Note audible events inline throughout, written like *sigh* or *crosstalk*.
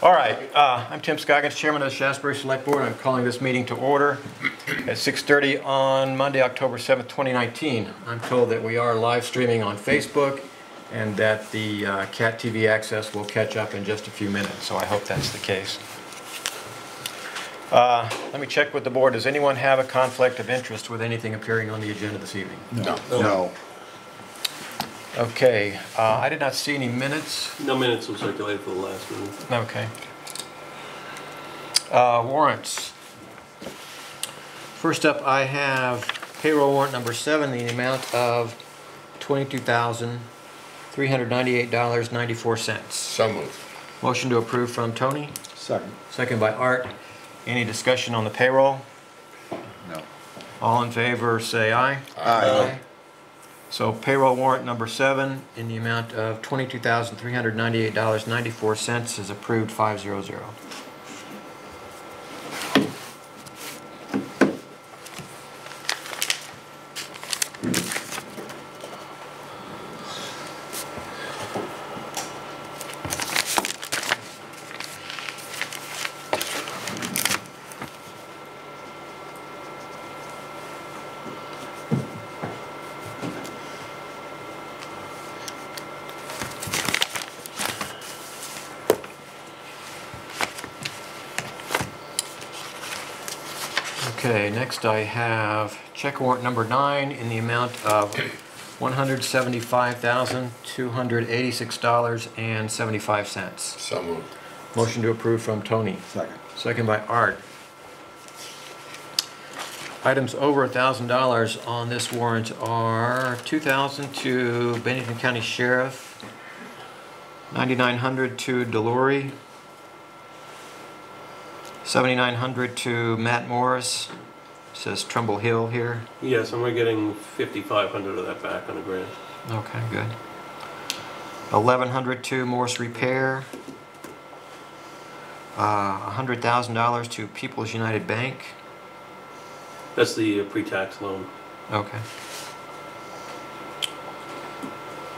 All right, uh, I'm Tim Scoggins, Chairman of the Shaftsbury Select Board. I'm calling this meeting to order at 6:30 on Monday, October 7th, 2019. I'm told that we are live streaming on Facebook and that the uh, CAT TV access will catch up in just a few minutes, so I hope that's the case. Uh, Let me check with the board. Does anyone have a conflict of interest with anything appearing on the agenda this evening? No. No. Okay, uh, I did not see any minutes. No minutes were circulated for the last meeting. Okay. Uh, Warrants. First up, I have payroll warrant number seven, in the amount of $22,398.94. So moved. Motion to approve from Tony, Second. second by Art. Any discussion on the payroll? No. All in favor, say aye. Aye. So payroll warrant number seven in the amount of $22,398.94 is approved 500. Okay, next I have check warrant number nine in the amount of $175,286.75. So moved. Motion to approve from Tony. Second. Second by Art. Items over $1,000 on this warrant are 2,000 to Bennington County Sheriff, 9,900 to Delory, 7,900 to Matt Morris, says Trumbull Hill here. Yes, and we're getting 5,500 of that back on the grant. Okay, good. 1,100 to Morse Repair, uh, $100,000 to People's United Bank. That's the uh, pre-tax loan. Okay.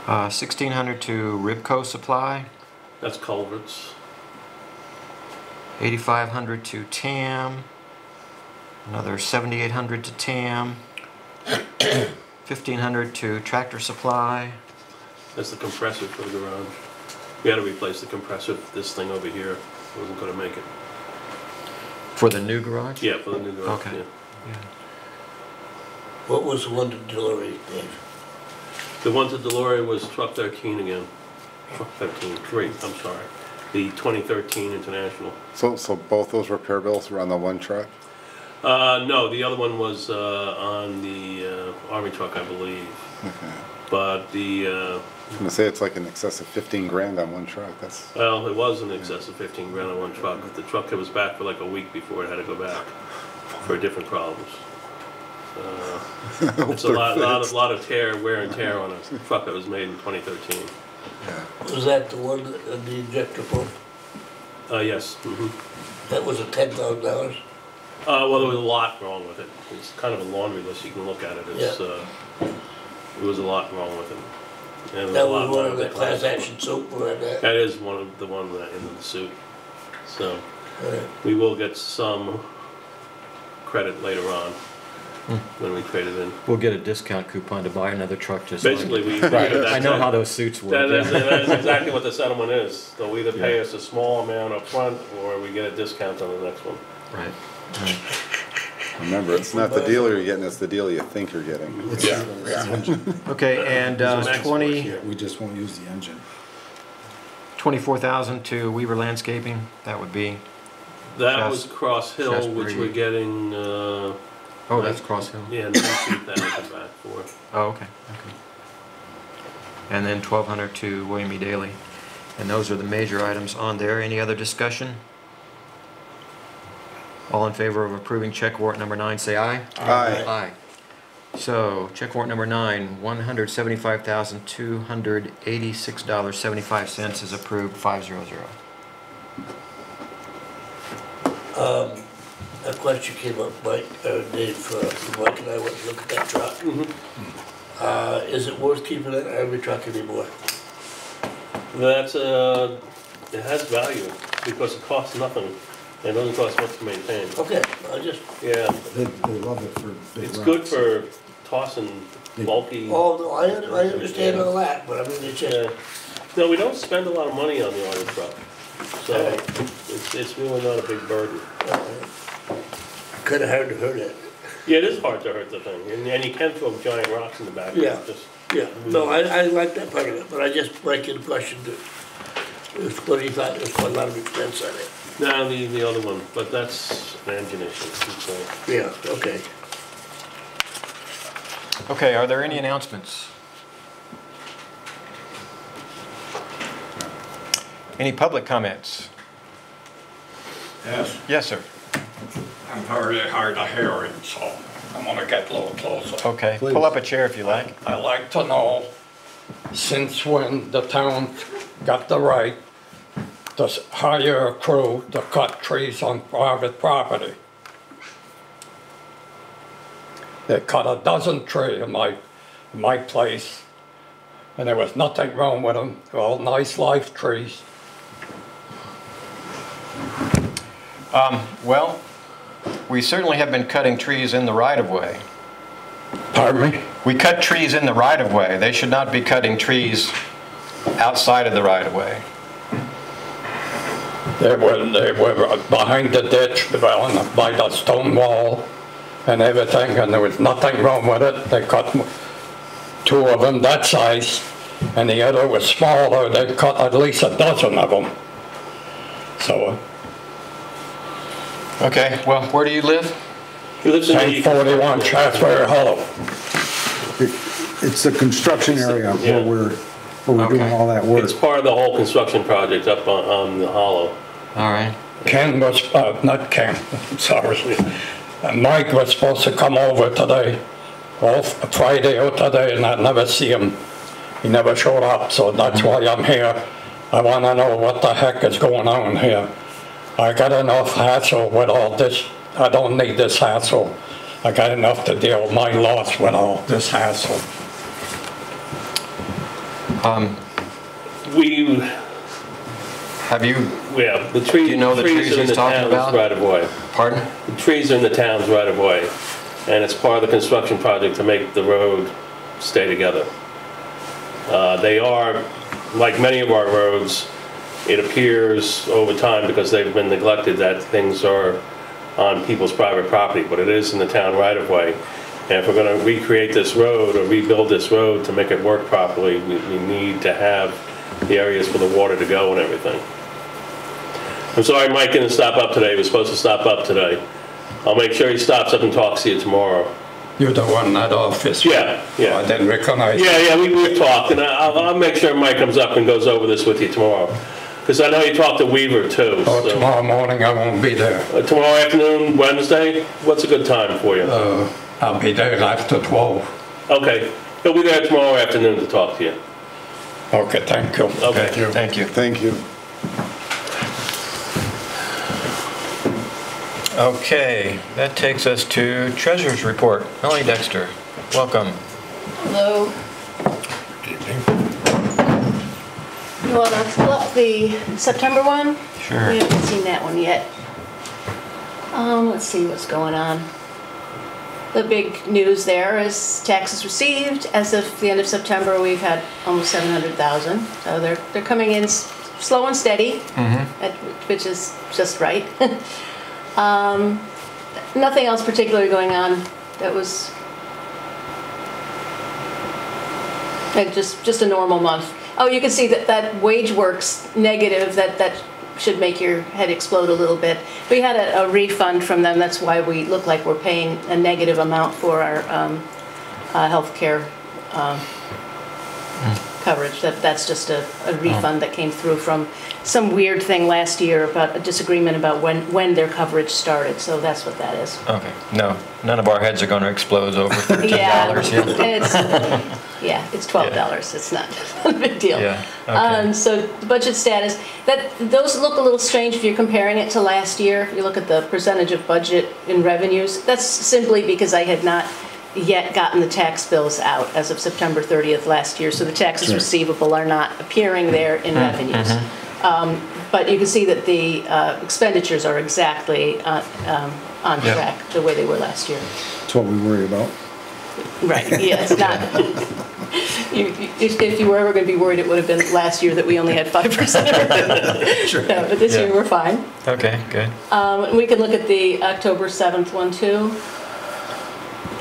Uh, sixteen hundred to Ribco Supply, That's culverts. eighty-five hundred to TAM, another seventy-eight hundred to TAM, *coughs* fifteen hundred to Tractor Supply, That's the compressor for the garage. We had to replace the compressor. This thing over here wasn't gonna make it. for the new garage? Yeah, for the new garage, Okay. yeah. Yeah. What was the one to Delory, Dave? The one to Delory was truck 13 again. Truck 13, great, I'm sorry. The 2013 International. So, so both those repair bills were on the one truck? Uh, no, the other one was, uh, on the, uh, army truck, I believe. Okay. But the, uh, I'm gonna say it's like an excess of fifteen grand on one truck, that's, well, it was an excess of 15 grand on one truck. The truck it was back for like a week before it had to go back for different problems. *laughs* Uh, It's a lot, lot of, lot of tear, wear and tear on a truck that was made in 2013. yeah. Was that the one that, uh, the injector pump? Uh, yes, Mm -hmm. That was a ten thousand dollars? Uh, well, there was a lot wrong with it. It's kind of a laundry list, you can look at it. It's, Yeah. uh, there was a lot wrong with it. And there That a lot was one wrong of the class action suit that? That is one of the one that in the suit. So, Alright. we will get some credit later on when we trade it in. We'll get a discount coupon to buy another truck just like. Basically, we. *laughs* Right, I know how those suits work. That is, yeah. that is exactly what the settlement is. They'll either pay Yeah. us a small amount up front, or we get a discount on the next one. Right, right. Remember, it's not the deal you're getting, it's the deal you think you're getting. Yeah, yeah. Okay, and These are uh, twenty, yeah. We just won't use the engine. twenty-four thousand to Weaver Landscaping, that would be, That Shas- was Cross Hill, which Shasbury. we're getting, uh, oh, that's Cross Hill. yeah, nineteen thousand back for. Oh, okay, okay. And then twelve hundred to William E. Daley. And those are the major items on there. Any other discussion? All in favor of approving check warrant number nine, say aye. Aye. Aye. So, check warrant number nine, one hundred seventy-five thousand, two hundred eighty-six dollars, seventy-five cents is approved, five zero zero. Um, a question came up, Mike, uh, Dave, uh, Mike and I went to look at that truck. Uh, is it worth keeping that army truck anymore? That's, uh, it has value. because it costs nothing. It doesn't cost much to maintain. Okay, I just, Yeah, They, they love it for big it's good rocks. for tossing bulky. oh, no, I, un- I understand all that, but I mean, it's Yeah. No, we don't spend a lot of money on the auto truck, so Alright. it's, it's really not a big burden. kinda hard to hurt it. Yeah, it is hard to hurt the thing, and, and you can throw giant rocks in the back. Yeah. Just- Yeah, no, I, I like that part of it, but I just like your question to, was what he thought, there was quite a lot of expense on it. No, the, the other one, but that's an engine issue, so. Yeah, okay. Okay, are there any announcements? Any public comments? Yes, Yes, sir. I'm very hard of hearing, so I'm gonna get a little closer. Okay, Please. pull up a chair if you like. I'd like to know, since when the town got the right to hire a crew to cut trees on private property? They cut a dozen trees in my, in my place, and there was nothing wrong with them, they're all nice life trees. Um, Well, we certainly have been cutting trees in the right-of-way. Pardon me? We cut trees in the right-of-way. They should not be cutting trees outside of the right-of-way. They were, they were behind the ditch, well, by the stone wall and everything, and there was nothing wrong with it. They cut two of them that size, and the other was smaller, they cut at least a dozen of them. So, uh, Okay, well, where do you live? He lives in the. 1041 Shaftsbury Hollow. It's the construction area Yeah. where we're, where we're doing all that work. It's part of the whole construction project up on, on the hollow. All right. Ken was, uh, not Ken, *laughs* sorry. Uh, Mike was supposed to come over today, well, Friday or today, and I never see him. He never showed up, so that's why I'm here. I wanna know what the heck is going on here. I got enough hassle with all this, I don't need this hassle. I got enough to deal with my loss with all this hassle. Um, We, Have you, yeah, the trees, Do you know the trees trees are in he's the talking town's about? right of way. pardon? The trees are in the town's right of way, and it's part of the construction project to make the road stay together. Uh, They are, like many of our roads, it appears over time, because they've been neglected, that things are on people's private property, but it is in the town right of way. And if we're gonna recreate this road or rebuild this road to make it work properly, we, we need to have the areas for the water to go and everything. I'm sorry Mike didn't stop up today, he was supposed to stop up today. I'll make sure he stops up and talks to you tomorrow. You're the one at office? Yeah, yeah. I didn't recognize. you. Yeah, yeah, we, we've talked, and I- I'll, I'll make sure Mike comes up and goes over this with you tomorrow. Because I know you talked to Weaver too, Oh, so. tomorrow morning I won't be there. Uh, Tomorrow afternoon, Wednesday, what's a good time for you? Uh, I'll be there after 12. Okay, he'll be there tomorrow afternoon to talk to you. Okay, thank you. Okay. Thank you. Thank you. Thank you. Okay, that takes us to treasurer's report. Melanie Dexter, welcome. Hello. You want to pull up the September one? Sure. We haven't seen that one yet. Um, let's see what's going on. The big news there is taxes received. As of the end of September, we've had almost 700,000. So they're, they're coming in s- slow and steady, at- which is just right. *laughs* Um, Nothing else particularly going on that was And just, just a normal month. Oh, you can see that, that wage works negative, that, that should make your head explode a little bit. We had a, a refund from them, that's why we look like we're paying a negative amount for our, um, uh, healthcare, um, coverage. That, that's just a, a refund that came through from some weird thing last year about a disagreement about when, when their coverage started, so that's what that is. Okay, no, none of our heads are going to explode over *laughs* $13 Yeah, yet. *laughs* it's, yeah, it's twelve dollars, it's not *laughs* a big deal. Yeah, okay. Um, so the budget status, that, those look a little strange if you're comparing it to last year. You look at the percentage of budget in revenues, that's simply because I had not yet gotten the tax bills out as of September thirtieth last year, so the taxes Sure. receivable are not appearing there in revenues. Um, But you can see that the uh, expenditures are exactly uh, um, on Yeah. track, the way they were last year. That's what we worry about. Right, yeah, it's not, *laughs* you- you- if if you were ever going to be worried, it would have been last year that we only had 5%. *laughs* sure. No, But this year, we're fine. Okay, good. Um, We can look at the October 7th one, too.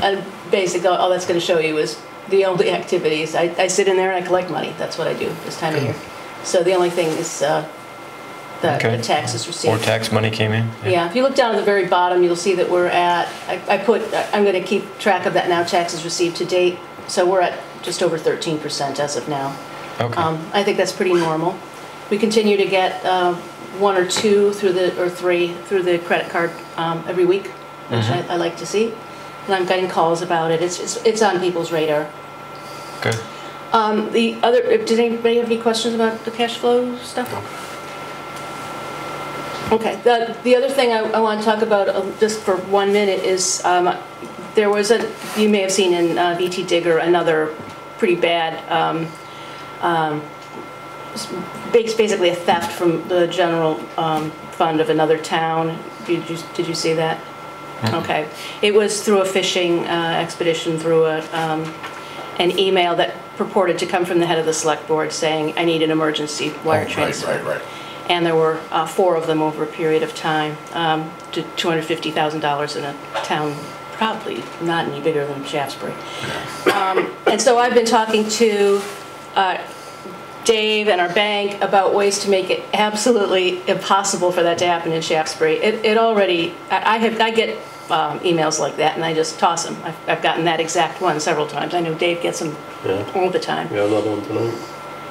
And basically, all that's going to show you is the only activities. I I sit in there and I collect money, that's what I do this time of year. So the only thing is uh, the Okay. the taxes More tax money came in? Yeah, if you look down at the very bottom, you'll see that we're at, I I put, I'm going to keep track of that now, taxes received to date. So we're at just over 13% as of now. Okay, Um, I think that's pretty normal. We continue to get uh, one or two through the, or three through the credit card um, every week, which I I like to see. And I'm getting calls about it. It's, it's it's on people's radar. good. Um, The other, did anybody have any questions about the cash flow stuff? Okay, the, the other thing I, I want to talk about, uh, just for one minute, is, um, there was a, you may have seen in uh, VT Digger, another pretty bad, um, um, basically a theft from the general, um, fund of another town. Did you, did you see that? Okay. It was through a fishing uh, expedition, through a, um, an email that purported to come from the head of the select board saying, I need an emergency wire transfer. Right, right, right. And there were uh, four of them over a period of time, um, to $250,000 in a town probably not any bigger than Shaftsbury. Um, And so I've been talking to uh, Dave and our bank about ways to make it absolutely impossible for that to happen in Shaftsbury. It it already, I I have, I get um, emails like that, and I just toss them. I've I've gotten that exact one several times. I know Dave gets them Yeah. all the time. Got another one tonight.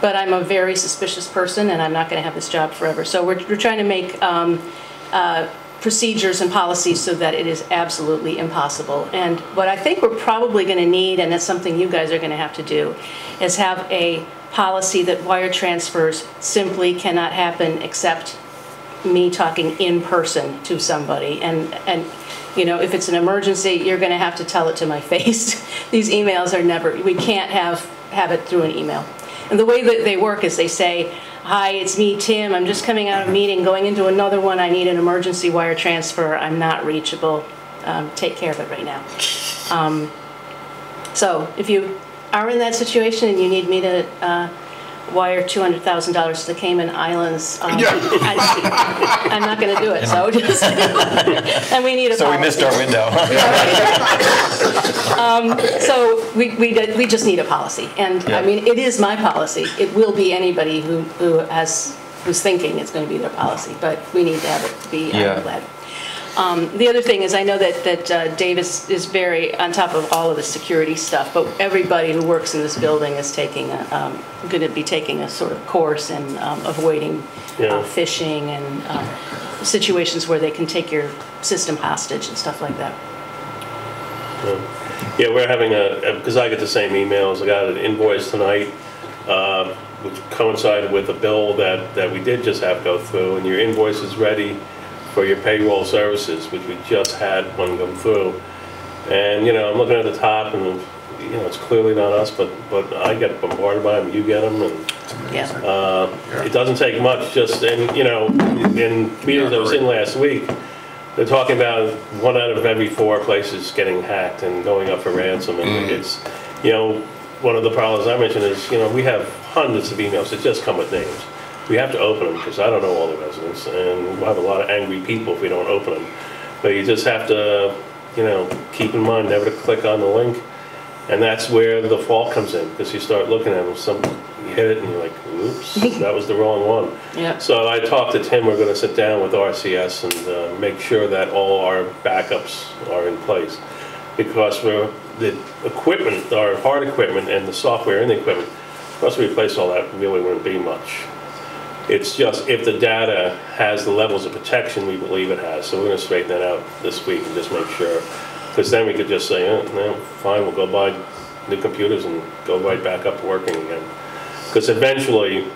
But I'm a very suspicious person, and I'm not going to have this job forever. So we're, we're trying to make um, uh, procedures and policies so that it is absolutely impossible. And what I think we're probably going to need, and that's something you guys are going to have to do, is have a policy that wire transfers simply cannot happen except me talking in person to somebody. And, and, you know, if it's an emergency, you're going to have to tell it to my *laughs* face. These emails are never, we can't have, have it through an email. And the way that they work is they say, hi, it's me, Tim, I'm just coming out of a meeting, going into another one, I need an emergency wire transfer, I'm not reachable, um, take care of it right now. Um, So if you are in that situation and you need me to uh, wire $200,000 to the Cayman Islands, um, I- I'm not going to do it, so just, *laughs* and we need a So we missed our policy. window. *laughs* So we, we, did- we just need a policy, and I Yeah. mean, it is my policy. It will be anybody who, who has, who's thinking it's going to be their policy, but we need to have it be Yeah. ironclad. Um, The other thing is, I know that, that uh, Davis is very on top of all of the security stuff, but everybody who works in this building is taking, going to be taking a sort of course in um, avoiding uh, phishing and um, situations where they can take your system hostage and stuff like that. Yeah, we're having a, because I get the same emails, I got an invoice tonight, um, which coincided with a bill that, that we did just have go through, and your invoice is ready for your payroll services, which we just had one come through. And, you know, I'm looking at the top, and, you know, it's clearly not us, but, but I get bombarded by them, you get them, and Yeah. uh, it doesn't take much, just, and, you know, in meetings I was in last week, they're talking about one out of every four places getting hacked and going up for ransom, and it's, you know, one of the problems I mentioned is, you know, we have hundreds of emails that just come with names. We have to open them, because I don't know all the residents, and we'll have a lot of angry people if we don't open them. But you just have to, you know, keep in mind never to click on the link, and that's where the fault comes in, because you start looking at them, some, you hit it and you're like, oops, *laughs* that was the wrong one. Yep. So I talked to Tim, we're gonna sit down with RCS and uh, make sure that all our backups are in place. Because we're, the equipment, our hard equipment and the software in the equipment, for us to replace all that really wouldn't be much. It's just if the data has the levels of protection we believe it has. So we're gonna straighten that out this week and just make sure. Because then we could just say, eh, no, fine, we'll go buy new computers and go right back up working again. Because eventually,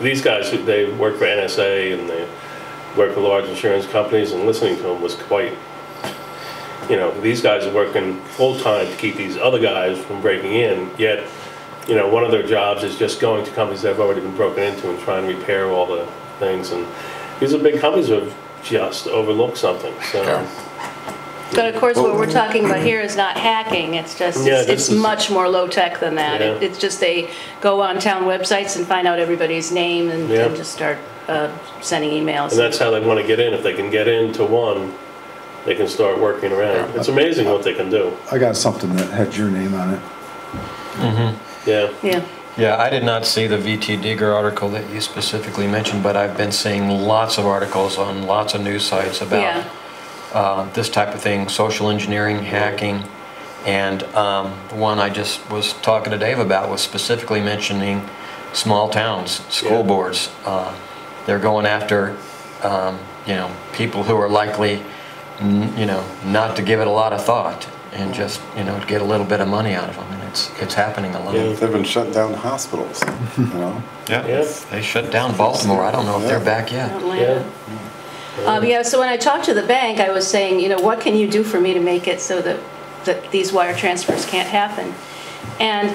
these guys, they work for NSA and they work for large insurance companies and listening to them was quite, you know, these guys are working full-time to keep these other guys from breaking in, yet, you know, one of their jobs is just going to companies that have already been broken into and trying to repair all the things, and these are big companies who have just overlooked something, so. But of course, what we're talking about here is not hacking, it's just, Yeah, it's it's is- much more low-tech than that. It- It's just they go on town websites and find out everybody's name and Yeah. and just start uh, sending emails. And that's how they want to get in. If they can get into one, they can start working around. It's amazing what they can do. I got something that had your name on it. Yeah. Yeah, Yeah, I did not see the VT Digger article that you specifically mentioned, but I've been seeing lots of articles on lots of news sites yeah, about uh, this type of thing, social engineering, hacking. And um, the one I just was talking to Dave about was specifically mentioning small towns, school Yeah. boards. Uh, They're going after, um, you know, people who are likely, n- you know, not to give it a lot of thought and just, you know, get a little bit of money out of them. And it's, it's happening a lot. Yeah. They've been shutting down hospitals, you know? *laughs* Yeah. They shut down Baltimore. I don't know if they're back yet. Atlanta. Um, yeah, so when I talked to the bank, I was saying, you know, what can you do for me to make it so that, that these wire transfers can't happen? And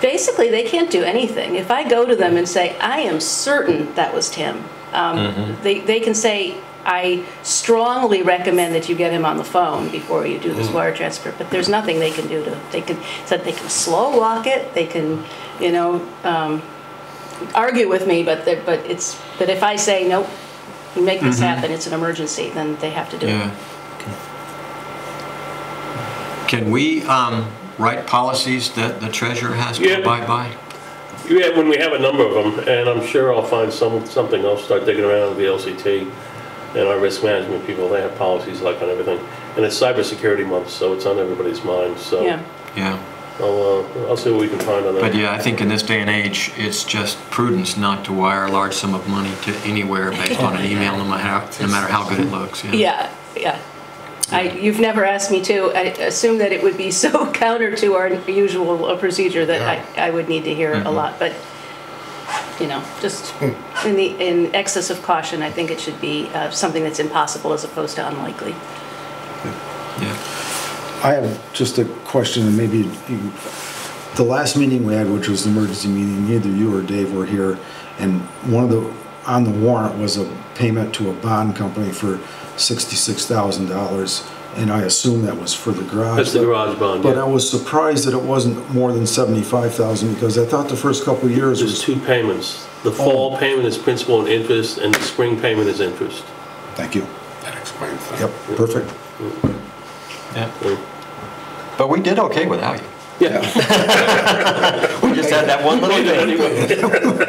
basically, they can't do anything. If I go to them and say, I am certain that was Tim, um, they, they can say, I strongly recommend that you get him on the phone before you do this wire transfer, but there's nothing they can do to, they can, said they can slow walk it, they can, you know, um, argue with me, but, they're- but it's, but if I say, nope, you make this happen, it's an emergency, then they have to do it. Yeah. Can we um, write policies that the treasurer has to Yeah. abide by? Yeah, when we have a number of them, and I'm sure I'll find some, something, I'll start digging around with the LCT and our risk management people, they have policies like on everything. And it's cybersecurity month, so it's on everybody's mind, so Yeah, Yeah. I'll, uh, I'll see what we can find on that. But yeah, I think in this day and age, it's just prudence not to wire a large sum of money to anywhere based on an email, no matter, how- no matter how good it looks. yeah, yeah. I, you've never asked me to, I assume that it would be *laughs* so counter to our usual uh, procedure that I, I would need to hear a lot, but, you know, just in the, in excess of caution, I think it should be uh, something that's impossible as opposed to unlikely. Yeah. I have just a question, and maybe you, the last meeting we had, which was an emergency meeting, neither you or Dave were here, and one of the, on the warrant was a payment to a bond company for sixty-six thousand dollars, and I assume that was for the garage. That's the garage bond, But yeah. I was surprised that it wasn't more than seventy-five thousand, because I thought the first couple of years There's was, two payments. The oh. fall payment is principal and interest, and the spring payment is interest. thank you. That explains that. Yep, perfect. Yeah. But we did okay without you. Yeah. *laughs* We just had that one little thing, anyway.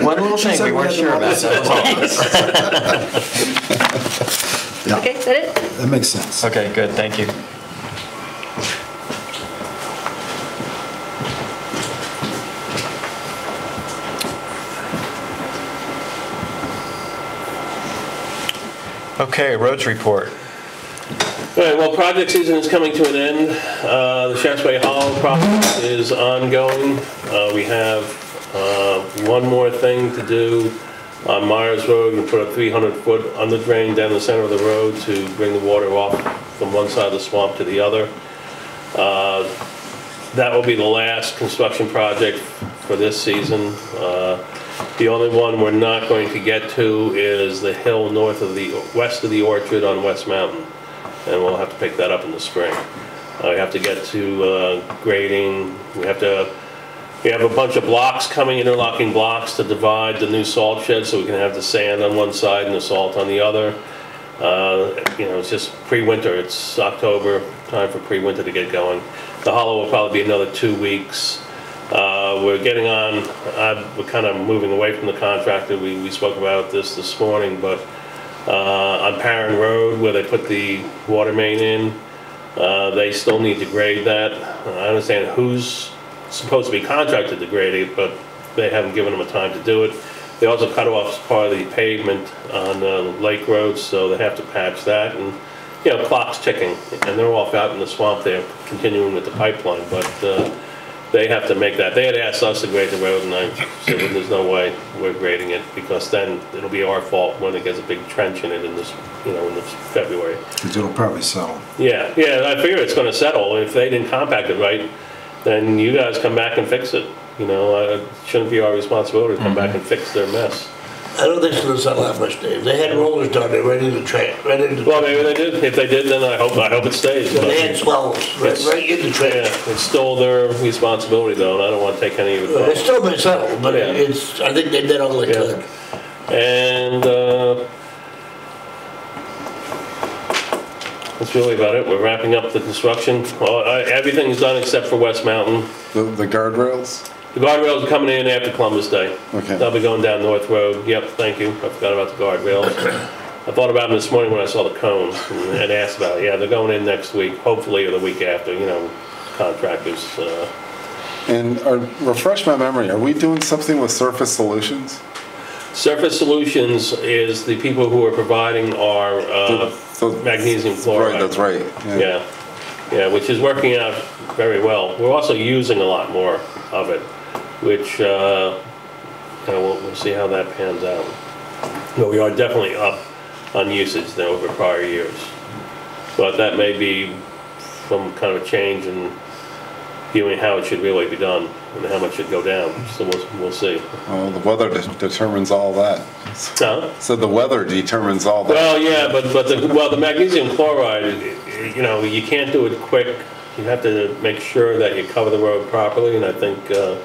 one little thing we we weren't sure the about. That was all. *laughs* *laughs* Yeah, Okay, is that it? that makes sense. Okay, good, thank you. Okay, roads report. All right, well, project season is coming to an end. Uh, The Shaftsbury Hall project is ongoing. Uh, We have uh, one more thing to do on Myers Road. We put a 300-foot under drain down the center of the road to bring the water off from one side of the swamp to the other. Uh, That will be the last construction project for this season. Uh, The only one we're not going to get to is the hill north of the, west of the orchard on West Mountain and we'll have to pick that up in the spring. Uh, We have to get to uh, grading, we have to, we have a bunch of blocks coming, interlocking blocks to divide the new salt shed, so we can have the sand on one side and the salt on the other. Uh, You know, it's just pre-winter, it's October, time for pre-winter to get going. The hollow will probably be another two weeks. Uh, We're getting on, uh, we're kind of moving away from the contractor, we, we spoke about this this morning, but uh, on Perrin Road where they put the water main in. Uh, They still need to grade that. I understand who's supposed to be contracted to grade it, but they haven't given them a time to do it. They also cut off part of the pavement on uh, Lake Road, so they have to patch that. And, you know, clock's ticking, and they're off out in the swamp there, continuing with the pipeline, but uh, they have to make that. They had asked us to grade the road, and I said, well, there's no way we're grading it, because then it'll be our fault when it gets a big trench in it in this, you know, in this February. Because it'll probably settle. Yeah, yeah, I figure it's gonna settle. If they didn't compact it right, then you guys come back and fix it. You know, uh, it shouldn't be our responsibility to come back and fix their mess. I don't think it's gonna sell much, Dave. They had rollers down there right in the track, right in the. Well, maybe they did. If they did, then I hope, I hope it stays. but- They had swells, right, right in the Yeah, it's still their responsibility though, and I don't want to take any of it from It's still been settled, but Yeah. it's, I think they did all they Yeah. could. And, uh, that's really about it. We're wrapping up the construction. Well, I- everything's done except for West Mountain. The, the guardrails? The guardrails are coming in after Columbus Day. Okay. They'll be going down North Road. Yep, thank you. I forgot about the guardrails. I thought about them this morning when I saw the cones and and asked about it. Yeah, they're going in next week, hopefully, or the week after, you know, contractors, uh, And are, refresh my memory, are we doing something with Surface Solutions? Surface Solutions is the people who are providing our uh, Magnesium chloride. Right, that's right. Yeah, yeah, which is working out very well. We're also using a lot more of it, which, uh, you know, we'll, we'll see how that pans out. But we are definitely up on usage than over prior years. But that may be some kind of a change in viewing how it should really be done and how much should go down. So we'll, we'll see. Well, the weather de- determines all that. Huh? So the weather determines all that. Well, yeah, but, but the, well, the magnesium chloride, you know, you can't do it quick. You have to make sure that you cover the road properly, and I think, uh,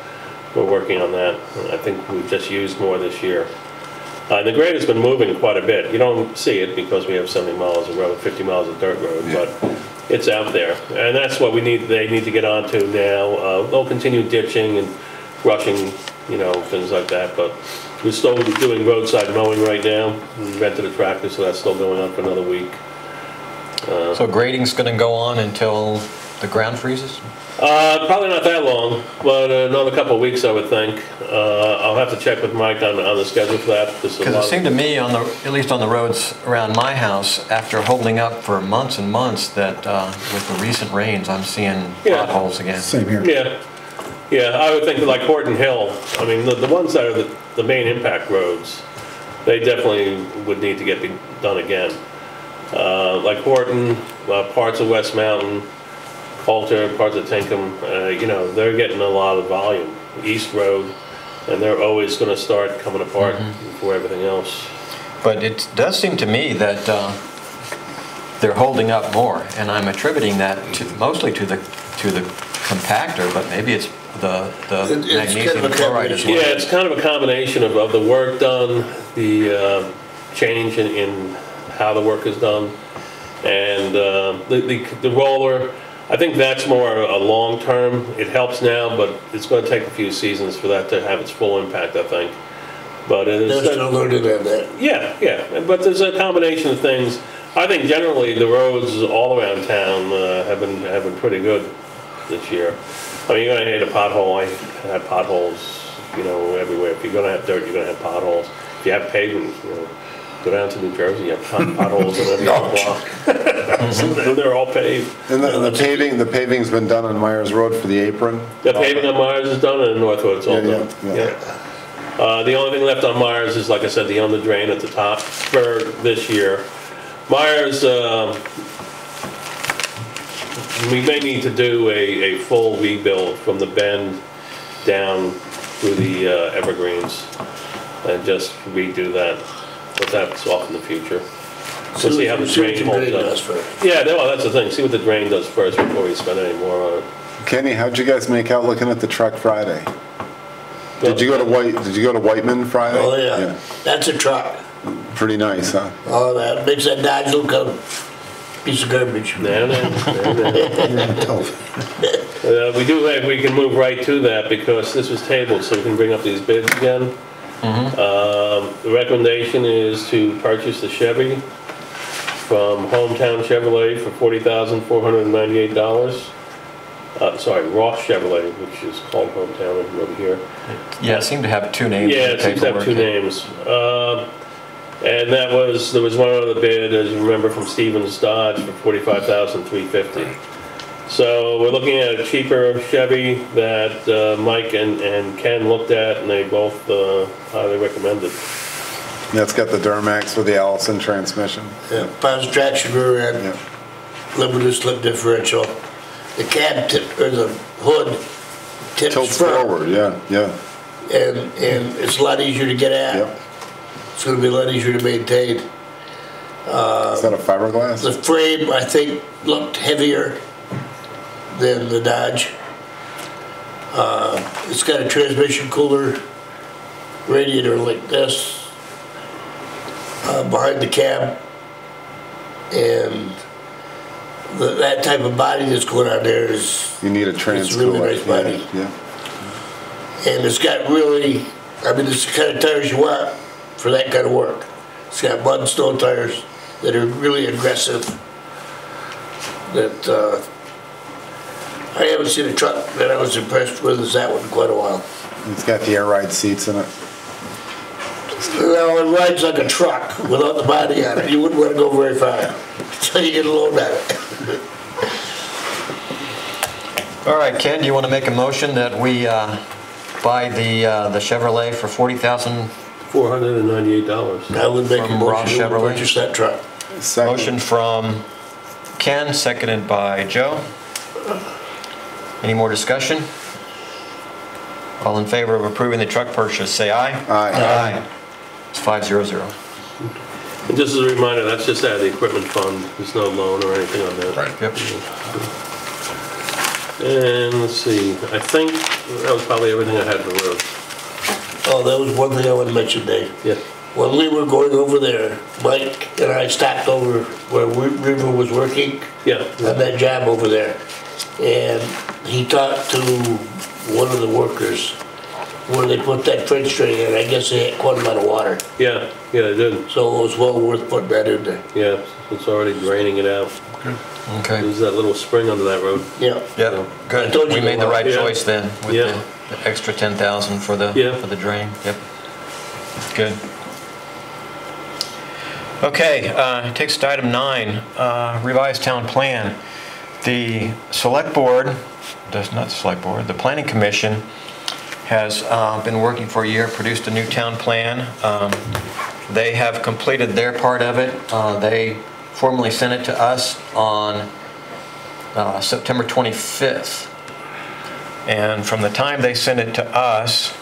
we're working on that. I think we've just used more this year. Uh, the grade has been moving quite a bit. You don't see it because we have 70 miles of road, 50 miles of dirt road, Yeah. but it's out there. And that's what we need, they need to get onto now. Uh, they'll continue ditching and brushing, you know, things like that, but we're still doing roadside mowing right now. We rented a tractor, so that's still going on for another week. So grading's gonna go on until the ground freezes? Uh, probably not that long, but another couple of weeks, I would think. Uh, I'll have to check with Mike on, on the schedule for that. Because it seemed to me on the, at least on the roads around my house, after holding up for months and months, that uh, with the recent rains, I'm seeing Yeah. potholes again. Same here. Yeah, yeah, I would think that like Horton Hill, I mean, the, the ones that are the, the main impact roads, they definitely would need to get be- done again. Uh, like Horton, uh, parts of West Mountain, Coulter, parts of Tinkham, uh, you know, they're getting a lot of volume. East Road, and they're always gonna start coming apart before everything else. But it does seem to me that uh, they're holding up more, and I'm attributing that to, mostly to the, to the compactor, but maybe it's the, the It- it's kind of magnesium chloride as well. Yeah, it's kind of a combination of, of the work done, the uh, change in, in how the work is done, and uh, the, the the roller, I think that's more a long-term, it helps now, but it's gonna take a few seasons for that to have its full impact, I think. But it They're is, still learning on that. yeah, yeah, but there's a combination of things. I think generally the roads all around town uh, have been, have been pretty good this year. I mean, you're gonna hit a pothole, I have potholes, you know, everywhere. If you're gonna have dirt, you're gonna have potholes. If you have pavement, you know, go down to New Jersey, you have pot- *laughs* potholes on every block. They're all paved. And the, and the paving, the paving's been done on Myers Road for the apron? The paving on Myers is done and North Road's all Yeah, yeah, done. yeah. Yeah. Uh, the only thing left on Myers is, like I said, the under drain at the top for this year. Myers, um, we may need to do a, a full rebuild from the bend down through the uh, evergreens and just redo that, but that's off in the future. We'll see how the See what drain your holds drain does up. first. Yeah, well, that's the thing, see what the drain does first before we spend any more on it. Kenny, how'd you guys make out looking at the truck Friday? Did you go to White, did you go to Whiteman Friday? Oh, yeah, that's a truck. Pretty nice, huh? Oh, that makes that Dodge look a piece of garbage. No, no, no, no. Uh, We do, have- we can move right to that because this was tabled, so we can bring up these bids again. Um, The recommendation is to purchase the Chevy from Hometown Chevrolet for $40,498. Uh, Sorry, Ross Chevrolet, which is called Hometown over here. Yeah, it seemed to have two names. in Yeah, the it seems to have two paperwork. names. Um, And that was, there was one other bid, as you remember, from Stevens Dodge for forty-five thousand three fifty. So we're looking at a cheaper Chevy that uh, Mike and and Ken looked at, and they both uh, highly recommended. That's got the Duramax with the Allison transmission. Yeah, power traction rear end, Yeah. limited slip differential. The cab tip, or the hood tips Tilts front, forward, yeah, yeah, and, and it's a lot easier to get at. yep. It's gonna be a lot easier to maintain. Is that a fiberglass? The frame, I think, looked heavier than the Dodge. Uh, It's got a transmission cooler radiator like this uh, behind the cab. And the- that type of body that's going on there is, You need a trans really nice body. Yeah, and it's got really, I mean, it's the kind of tires you want for that kind of work. It's got mud and snow tires that are really aggressive. That, uh, I haven't seen a truck that I was impressed with as that one in quite a while. It's got the air ride seats in it. Well, it rides like a truck without the body on it. You wouldn't want to go very far until you get a load on it. *laughs* All right, Ken, do you want to make a motion that we uh, buy the uh, the Chevrolet for 40000 Four hundred and ninety-eight dollars. I would make a From Ross motion to Chevrolet? purchase that truck. Second. Motion from Ken, seconded by Joe. Any more discussion? All in favor of approving the truck purchase, say aye. Aye. Aye. It's 500. And just as a reminder, that's just out of the equipment fund. There's no loan or anything on that. Right. Yep. And let's see, I think that was probably everything I had for the road. Oh, that was one thing I wanted to mention, Dave. Yeah. When we were going over there, Mike and I stopped over where Wi- River was working Yeah. on that job over there. And he talked to one of the workers where they put that French drain in. I guess they had quite a lot of water. Yeah, yeah, I did. So it was well worth putting that in there. Yeah, it's already draining it out. Okay. There's that little spring under that road. Yeah. yeah, I good. told you We made the right Yeah. choice then with Yeah. the the extra 10,000 for the, Yeah. for the drain. Yep. Good. Okay, uh, takes us to item nine, uh, revised town plan. The select board, does not the select board, the planning commission has uh, been working for a year, produced a new town plan. Um, They have completed their part of it. Uh, They formally sent it to us on uh, September 25th. And from the time they sent it to us,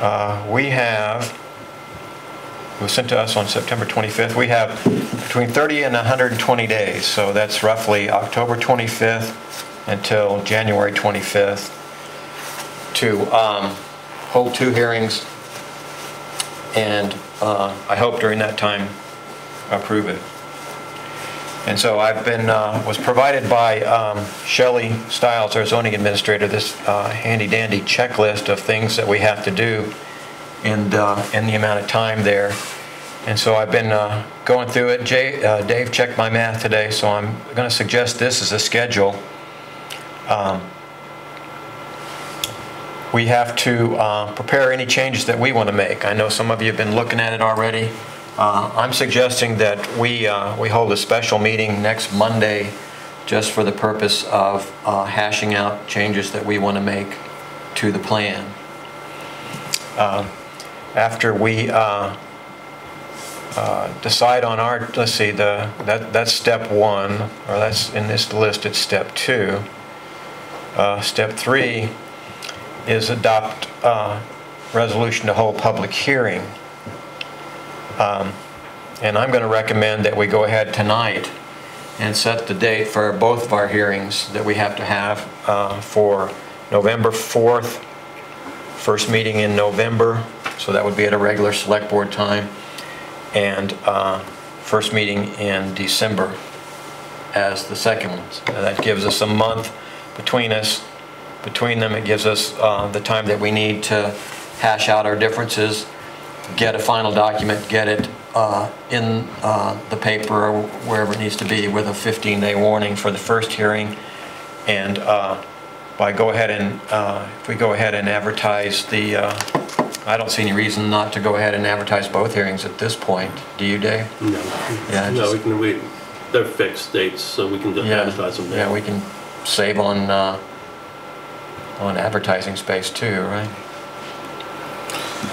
uh, we have, it was sent to us on September 25th, we have between 30 and 120 days. So that's roughly October 25th until January 25th to um, hold two hearings and uh, I hope during that time approve it. And so I've been, uh, was provided by um, Shelley Stiles, our zoning administrator, this uh, handy dandy checklist of things that we have to do and, uh, and the amount of time there. And so I've been uh, going through it. Jay, uh, Dave checked my math today, so I'm going to suggest this as a schedule. Um, We have to uh, prepare any changes that we want to make. I know some of you have been looking at it already. Uh, I'm suggesting that we, we hold a special meeting next Monday just for the purpose of hashing out changes that we want to make to the plan. Uh, After we uh, uh, decide on our, let's see, the, that, that's step one, or that's, in this list, it's step two. Uh, Step three is adopt uh, resolution to hold public hearing. Um, And I'm going to recommend that we go ahead tonight and set the date for both of our hearings that we have to have uh, for November 4th, first meeting in November, so that would be at a regular select board time, and uh, first meeting in December as the second one. So That gives us a month between us, between them, it gives us uh, the time that we need to hash out our differences, get a final document, get it uh, in uh, the paper or wherever it needs to be with a 15-day warning for the first hearing. And uh, by go ahead and, uh, if we go ahead and advertise the, I don't see any reason not to go ahead and advertise both hearings at this point. Do you, Dave? No. Yeah, No, just- we can, we, they're fixed dates, so we can just Yeah, advertise them Yeah, now. we can save on, uh, on advertising space too, right?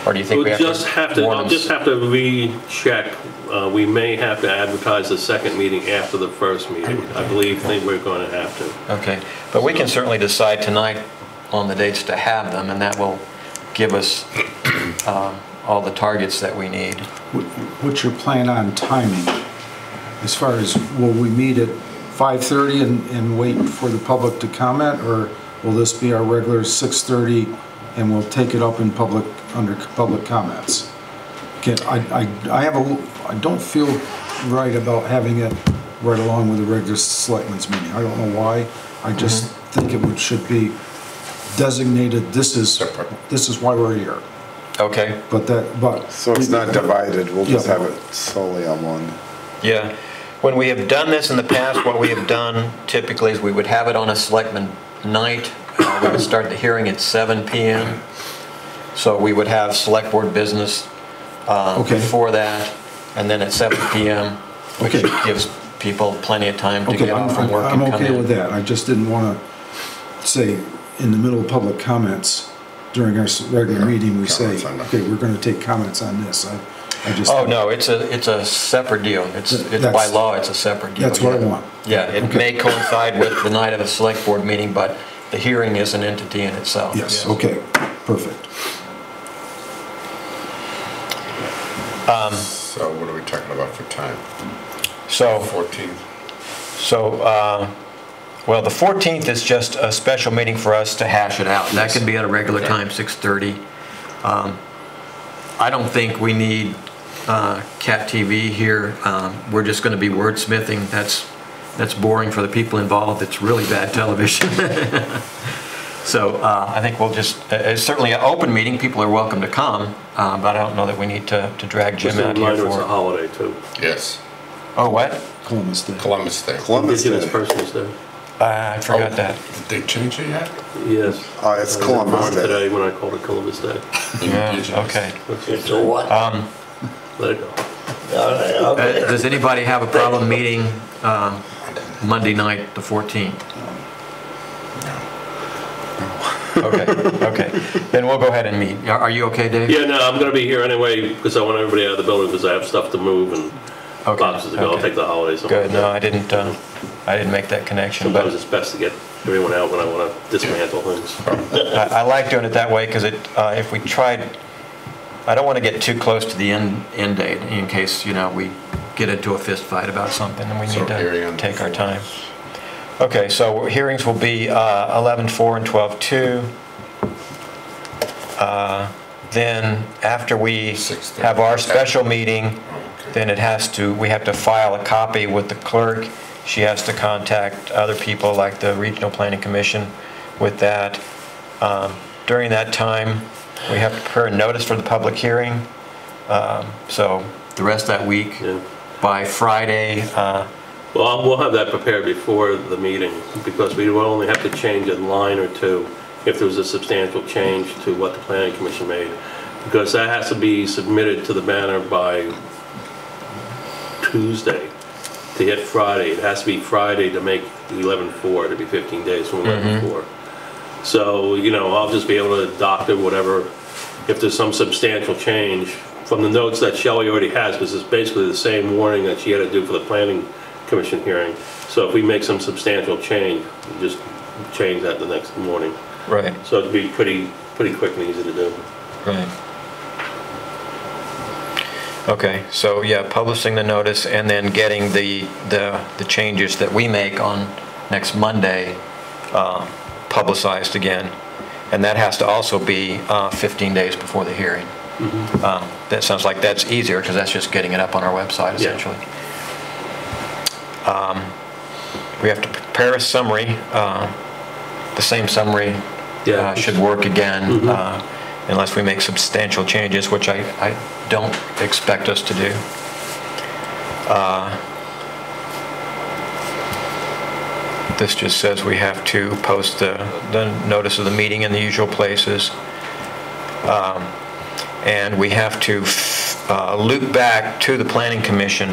Or do you think we We'll have to? just have to, warn I'll them just have to recheck. Uh, we may have to advertise the second meeting after the first meeting. I believe, think we're gonna have to. Okay, but we can certainly decide tonight on the dates to have them, and that will give us uh, a all the targets that we need. What's your plan on timing? As far as, will we meet at 5:30 and, and wait for the public to comment? Or will this be our regular 6:30 and we'll take it up in public, under public comments? Can, I, I, I have a, l- I don't feel right about having it right along with the regular selectmen's meeting. I don't know why. I just think it would, should be designated, this is, this is why we're here. Okay, But that, but. So it's not divided, we'll just Yeah. have it solely on one. yeah. When we have done this in the past, what we have done typically is we would have it on a selectman night. Uh, We would start the hearing at 7 PM. So we would have select board business uh, Okay. before that, and then at 7 PM, which Okay. gives people plenty of time to Okay, get I'm, off from work I'm and come okay with that. I just didn't want to say, in the middle of public comments during our s- regular meeting, we say, Comments on the- okay, we're going to take comments on this. I, I just. Oh, no, it's a, it's a separate deal. It's, it's by That's- law, it's a separate deal. That's what I yeah. want. Yeah, it Okay. may coincide with the night of a select board meeting, but the hearing is an entity in itself. Yes, okay, perfect. So what are we talking about for time? So, 14? so, uh, well, the 14th is just a special meeting for us to hash it out. That could be at a regular Okay. time, 6:30. Um, I don't think we need uh, CAT-TV here. Um, We're just going to be wordsmithing. That's, that's boring for the people involved. It's really bad television. *laughs* So uh, I think we'll just, uh, it's certainly an open meeting. People are welcome to come, uh, but I don't know that we need to to drag Jim a out here reminder, it's a for. holiday too. Yes, Oh, what? Columbus Day. Columbus Day. Columbus Indigenous Day. Persons Day. Uh, I forgot that. Did they change it yet? Yes. Oh, it's I Columbus informed Day. Today when I called it Columbus Day. Yeah, Indigenous. okay. That's it. So what? All Let it go. right, Uh, okay. Does anybody have a problem meeting um, Monday night, the 14th? Okay, okay. Then we'll go ahead and meet. Are are you okay, Dave? Yeah, no, I'm gonna be here anyway because I want everybody out of the building because I have stuff to move and Okay, boxes to go. I'll okay. take the holidays. Good, no, I didn't, uh, I didn't make that connection, Sometimes but it's best to get everyone out when I want to dismantle things. I I like doing it that way because it, uh, if we tried, I don't want to get too close to the end, end date in case, you know, we get into a fist fight about something and we So need hearing to take our time. Okay, so hearings will be uh, 11:4 and 12:2. Uh, Then, after we have our special meeting, then it has to, we have to file a copy with the clerk. She has to contact other people, like the Regional Planning Commission, with that. Um, During that time, we have to prepare a notice for the public hearing. Um, So the rest of that week, Yeah. by Friday, uh, Well, we'll have that prepared before the meeting because we will only have to change a line or two if there was a substantial change to what the planning commission made. Because that has to be submitted to the banner by Tuesday to hit Friday. It has to be Friday to make 11/4, to be 15 days from mm-hmm. 11/4. So, you know, I'll just be able to doctor whatever, if there's some substantial change from the notes that Shelley already has, because it's basically the same warning that she had to do for the planning commission hearing. So if we make some substantial change, we just change that the next morning. right, So it'd be pretty, pretty quick and easy to do. right. Okay, so yeah, publishing the notice and then getting the, the the changes that we make on next Monday uh, publicized again. And that has to also be uh, 15 days before the hearing. Um, That sounds like that's easier, because that's just getting it up on our website Yeah. essentially. Um, We have to prepare a summary. uh, The same summary Yeah. uh, should work again, uh, unless we make substantial changes, which I, I don't expect us to do. Uh, This just says we have to post the, the notice of the meeting in the usual places. Um, And we have to uh, loop back to the planning commission.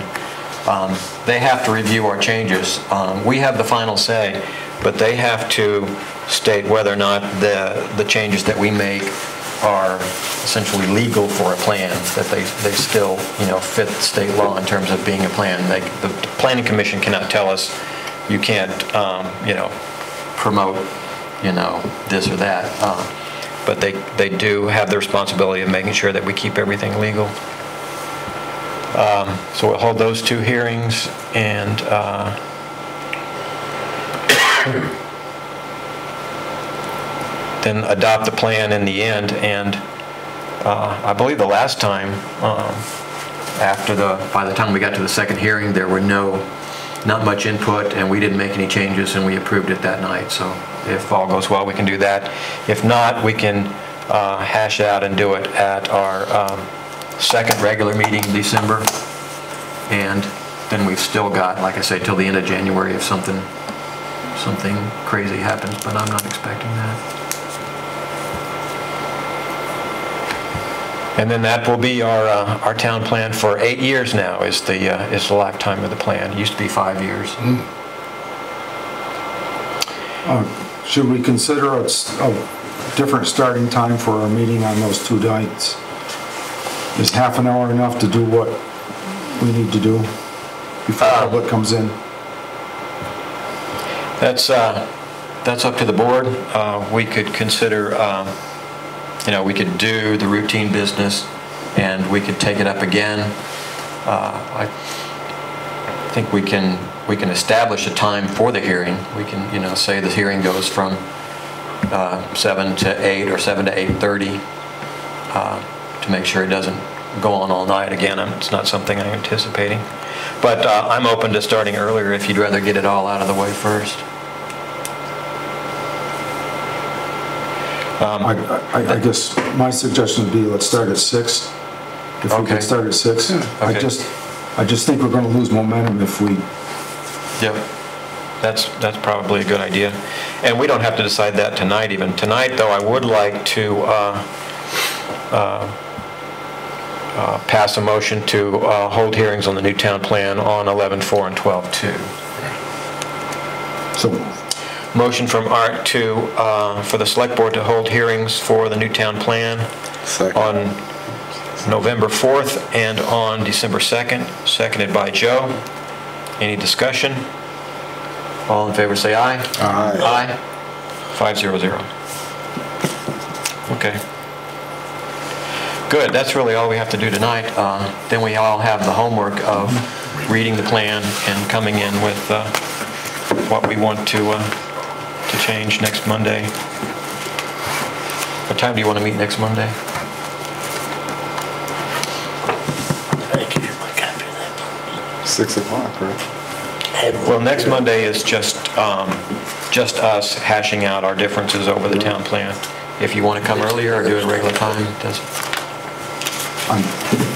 Um, They have to review our changes. Um, We have the final say, but they have to state whether or not the, the changes that we make are essentially legal for a plan, that they, they still, you know, fit state law in terms of being a plan. They, the planning commission cannot tell us, you can't, um, you know, promote, you know, this or that. Uh, but they, they do have the responsibility of making sure that we keep everything legal. Um, So we'll hold those two hearings, and uh, then adopt the plan in the end, and uh, I believe the last time, um, after the, by the time we got to the second hearing, there were no, not much input, and we didn't make any changes, and we approved it that night. So if all goes well, we can do that. If not, we can uh, hash out and do it at our um, second regular meeting in December. And then we've still got, like I say, till the end of January if something, something crazy happens, but I'm not expecting that. And then that will be our, uh, our town plan for eight years now is the, uh, is the lifetime of the plan. It used to be five years. Uh, Should we consider a different starting time for our meeting on those two nights? Is half an hour enough to do what we need to do before Uh, public comes in? That's, uh, that's up to the board. Uh, We could consider, um, you know, we could do the routine business and we could take it up again. Uh, I think we can, we can establish a time for the hearing. We can, you know, say the hearing goes from uh, 7 to 8 or 7 to 8:30 uh, to make sure it doesn't go on all night. Again, it's not something I'm anticipating. But uh, I'm open to starting earlier if you'd rather get it all out of the way first. I, I- I guess my suggestion would be let's start at six. If we Okay. could start at six. I Okay. just, I just think we're gonna lose momentum if we, Yep, that's, that's probably a good idea. And we don't have to decide that tonight even. Tonight, though, I would like to uh, uh, uh, pass a motion to uh, hold hearings on the new town plan on 11/4 and 12/2. so, Motion from Art to, uh, for the select board to hold hearings for the new town plan Second. on November 4th and on December 2nd, seconded by Joe. Any discussion? All in favor, say aye. Aye. Aye. Five zero zero. Okay. Good, that's really all we have to do tonight. Uh, Then we all have the homework of reading the plan and coming in with uh, what we want to, uh, to change next Monday. What time do you want to meet next Monday? I you my copy of that. Six o'clock, right? I have one Well, next. Monday is just, um, just us hashing out our differences over the town plan. If you want to come earlier or do it regular time, does, I'm,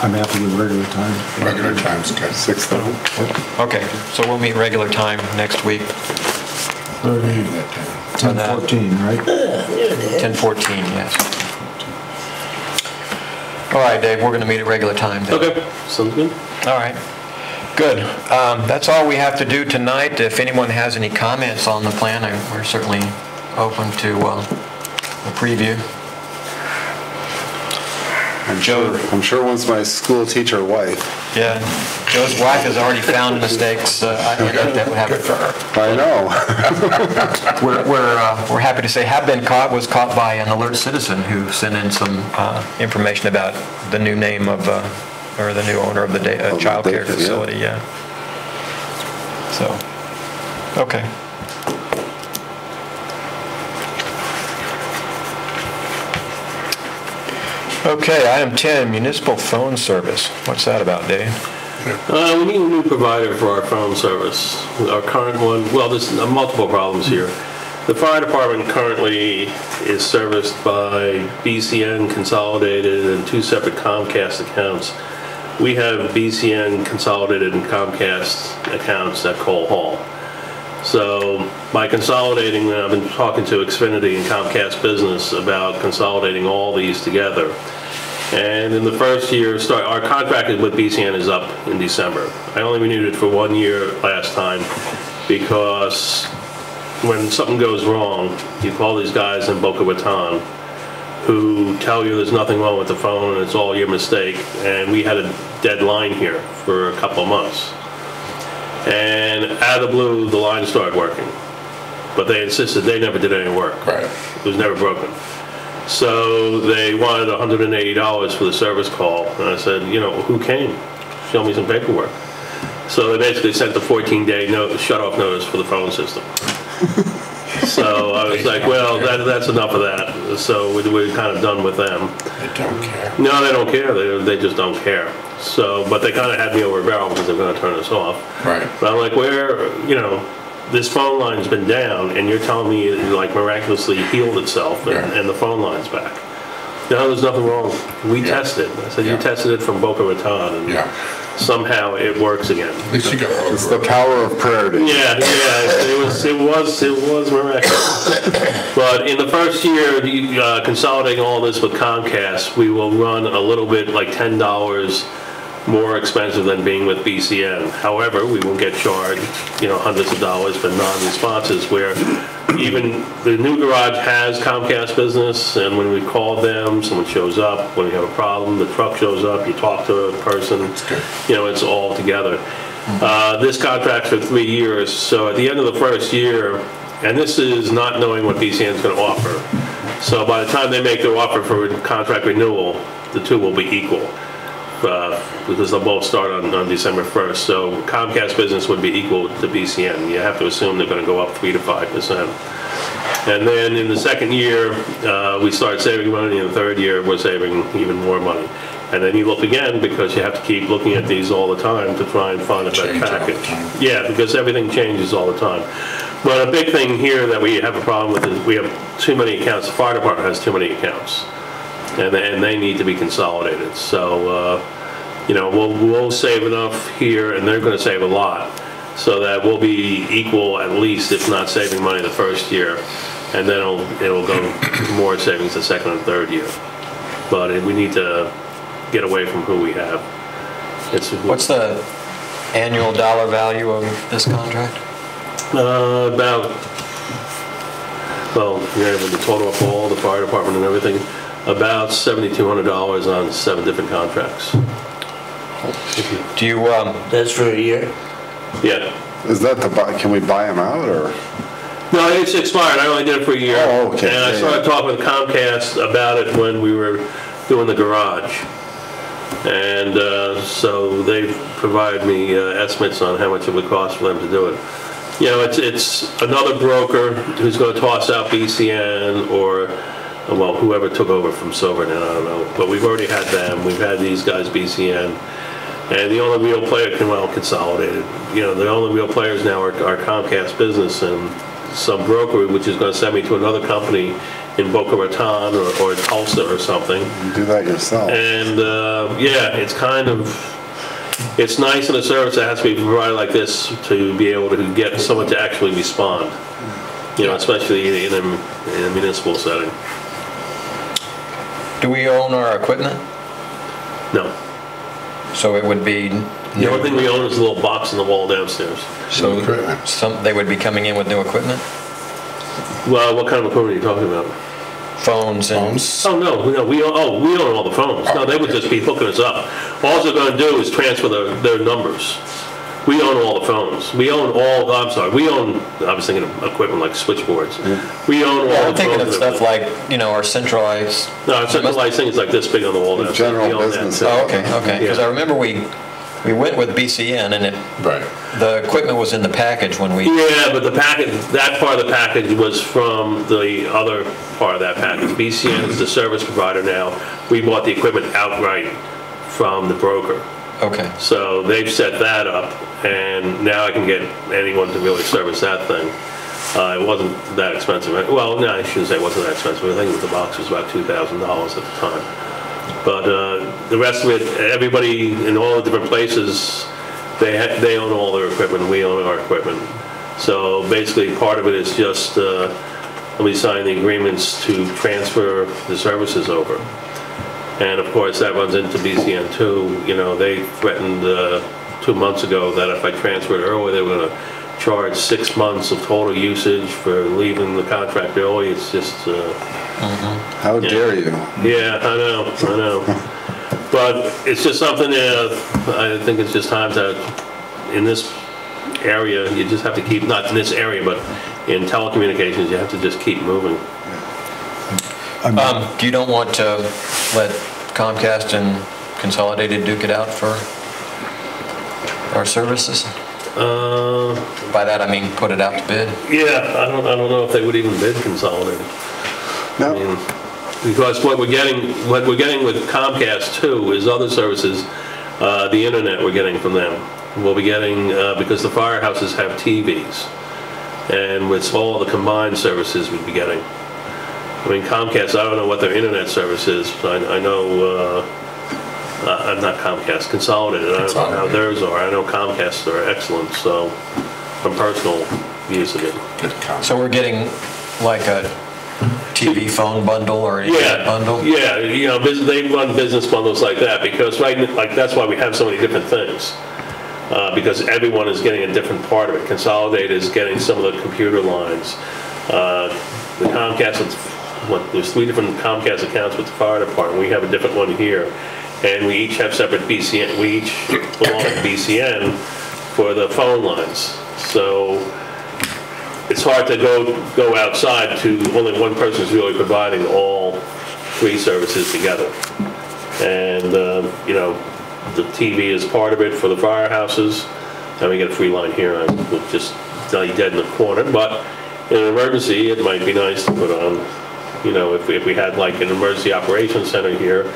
I'm happy with regular time. Regular time's good. Six thirty. okay, so we'll meet regular time next week, Thirty, That time. ten that- fourteen, right? There it is. 10:14, yes. All right, Dave, we're going to meet at regular time then. Okay, sounds good. All right, good. Um, That's all we have to do tonight. If anyone has any comments on the plan, I- we're certainly open to uh, a preview. I'm sure, I'm sure once my school teacher wife, Yeah, Joe's wife has already found mistakes. uh, I think that would have I know. *laughs* We're, we're, uh, we're happy to say have been caught, was caught by an alert citizen who sent in some uh, information about the new name of, uh, or the new owner of the day- uh, childcare daycare, facility, yeah. So, okay. Okay, item 10, municipal phone service. What's that about, Dave? Uh, we need a new provider for our phone service. Our current one, well, there's multiple problems here. The fire department currently is serviced by BCN Consolidated and two separate Comcast accounts. We have BCN Consolidated and Comcast accounts at Cole Hall. So by consolidating, I've been talking to Xfinity and Comcast Business about consolidating all these together. And in the first year, start, our contract with BCN is up in December. I only renewed it for one year last time because when something goes wrong, you call these guys in Boca Raton who tell you there's nothing wrong with the phone and it's all your mistake. And we had a deadline here for a couple of months. And out of the blue, the line started working. But they insisted they never did any work. Right. It was never broken. So they wanted $180 for the service call, and I said, you know, who came? Show me some paperwork. So they basically sent the 14-day no, shut-off notice for the phone system. *laughs* So I was like, well, that, that's enough of that. So we- we're kind of done with them. They don't care. No, they don't care. They, they just don't care. So, but they kind of had me over a barrel because they're going to turn us off. Right. But I'm like, where, you know, this phone line's been down and you're telling me it like miraculously healed itself and, Yeah. and the phone line's back. No, there's nothing wrong. We Yeah. tested. I said, you Yeah. tested it from Boca Raton and Yeah. somehow it works again. At least you got It's the over it. power of prayer. Dave. Yeah, yeah, it was, it was, it was miraculous. But in the first year, the, uh, consolidating all this with Comcast, we will run a little bit, like ten dollars more expensive than being with BCN. However, we will get charged, you know, hundreds of dollars for non-responses where even the new garage has Comcast business, and when we call them, someone shows up, when we have a problem, the truck shows up, you talk to a person, you know, it's all together. Uh, This contract's for three years, so at the end of the first year, and this is not knowing what BCN's gonna offer. So by the time they make their offer for contract renewal, the two will be equal uh, because they'll both start on, on December 1st. So Comcast business would be equal to BCN. You have to assume they're gonna go up 3 to 5%. And then in the second year, uh, we start saving money. In the third year, we're saving even more money. And then you look again because you have to keep looking at these all the time to try and find a better Change all the package. Yeah, because everything changes all the time. But a big thing here that we have a problem with is we have too many accounts. The fire department has too many accounts and, and they need to be consolidated. So, uh, you know, we'll, we'll save enough here, and they're gonna save a lot, so that we'll be equal at least, if not saving money the first year, and then it'll, it'll go more savings the second and third year. But we need to get away from who we have. It's, What's the annual dollar value of this contract? Uh, about, well, yeah, with the total of all, the fire department and everything, about $7,200 on seven different contracts. Do you, um, That's for a year? Yeah. Is that the, buy- can we buy them out or? No, it's expired. I only did it for a year. Oh, okay. And I Yeah, started yeah. talking with Comcast about it when we were doing the garage. And uh, so they've provided me uh, estimates on how much it would cost for them to do it. You know, it's, it's another broker who's going to toss out BCN or, well, whoever took over from Silverton, I don't know. But we've already had them. We've had these guys, BCN. And the only real player, can well, consolidated, you know, the only real players now are are Comcast Business and some broker, which is gonna send me to another company in Boca Raton or or Tulsa or something. You do that yourself. And, uh, yeah, it's kind of, it's nice in a service that has to be provided like this to be able to get someone to actually respond. You know, especially in a in a municipal setting. Do we own our equipment? No. So it would be. The only thing we own is a little box in the wall downstairs. So Equipment. some, they would be coming in with new equipment? Well, what kind of equipment are you talking about? Phones and? Phones? Oh, no, no, we, own- oh, we own all the phones. No, they would just be hooking us up. All they're gonna do is transfer their, their numbers. We own all the phones. We own all, I'm sorry, we own, I was thinking of equipment like switchboards. Mm. We own all the Yeah, phones. I'm thinking of stuff like, you know, our centralized. No, our centralized thing is like this big on the wall downstairs. General We business. Oh, okay, okay, because I remember we, we went with BCN and it, Right. the equipment was in the package when we, Yeah, but the package, that part of the package was from the other part of that package. BCN is the service provider now. We bought the equipment outright from the broker. Okay. So they've set that up, and now I can get anyone to really service that thing. Uh, it wasn't that expensive. Well, no, I shouldn't say it wasn't that expensive. I think the box was about two thousand dollars at the time. But uh, the rest of it, everybody in all the different places, they ha- they own all their equipment. We own our equipment. So basically, part of it is just uh, we sign the agreements to transfer the services over. And of course, that runs into BCN too. You know, they threatened uh, two months ago that if I transferred early, they were going to charge six months of total usage for leaving the contract early. It's just, uh, How dare you? yeah, I know, I know. *laughs* But it's just something that I think it's just time to, in this area, you just have to keep, not in this area, but in telecommunications, you have to just keep moving. Um, do you don't want to let Comcast and Consolidated duke it out for our services? Uh, By that, I mean, put it out to bid. yeah, I don't, I don't know if they would even bid consolidated. I No, mean, because what we're getting, what we're getting with Comcast too is other services, uh, the internet we're getting from them. We'll be getting, uh, because the firehouses have TVs, and with all the combined services we'd be getting. I mean Comcast, I don't know what their internet service is, but I, I know, uh, uh, I'm not Comcast, Consolidated, I don't know how theirs are. I know Comcast are excellent, so, from personal use of it. Good comment. So we're getting like a TV phone bundle or a Yeah, bundle? Yeah, you know, bus- they run business bundles like that because right, n- like, that's why we have so many different things. Uh, Because everyone is getting a different part of it. Consolidated is getting some of the computer lines. Uh, The Comcast, it's- what, there's three different Comcast accounts with the fire department. We have a different one here. And we each have separate BCN, we each belong to BCN for the phone lines. So it's hard to go, go outside to, only one person person's really providing all three services together. And, um, you know, the TV is part of it for the firehouses, and we get a free line here, I would just you dead in the corner, but in an emergency, it might be nice to put on, you know, if, if we had like an emergency operations center here,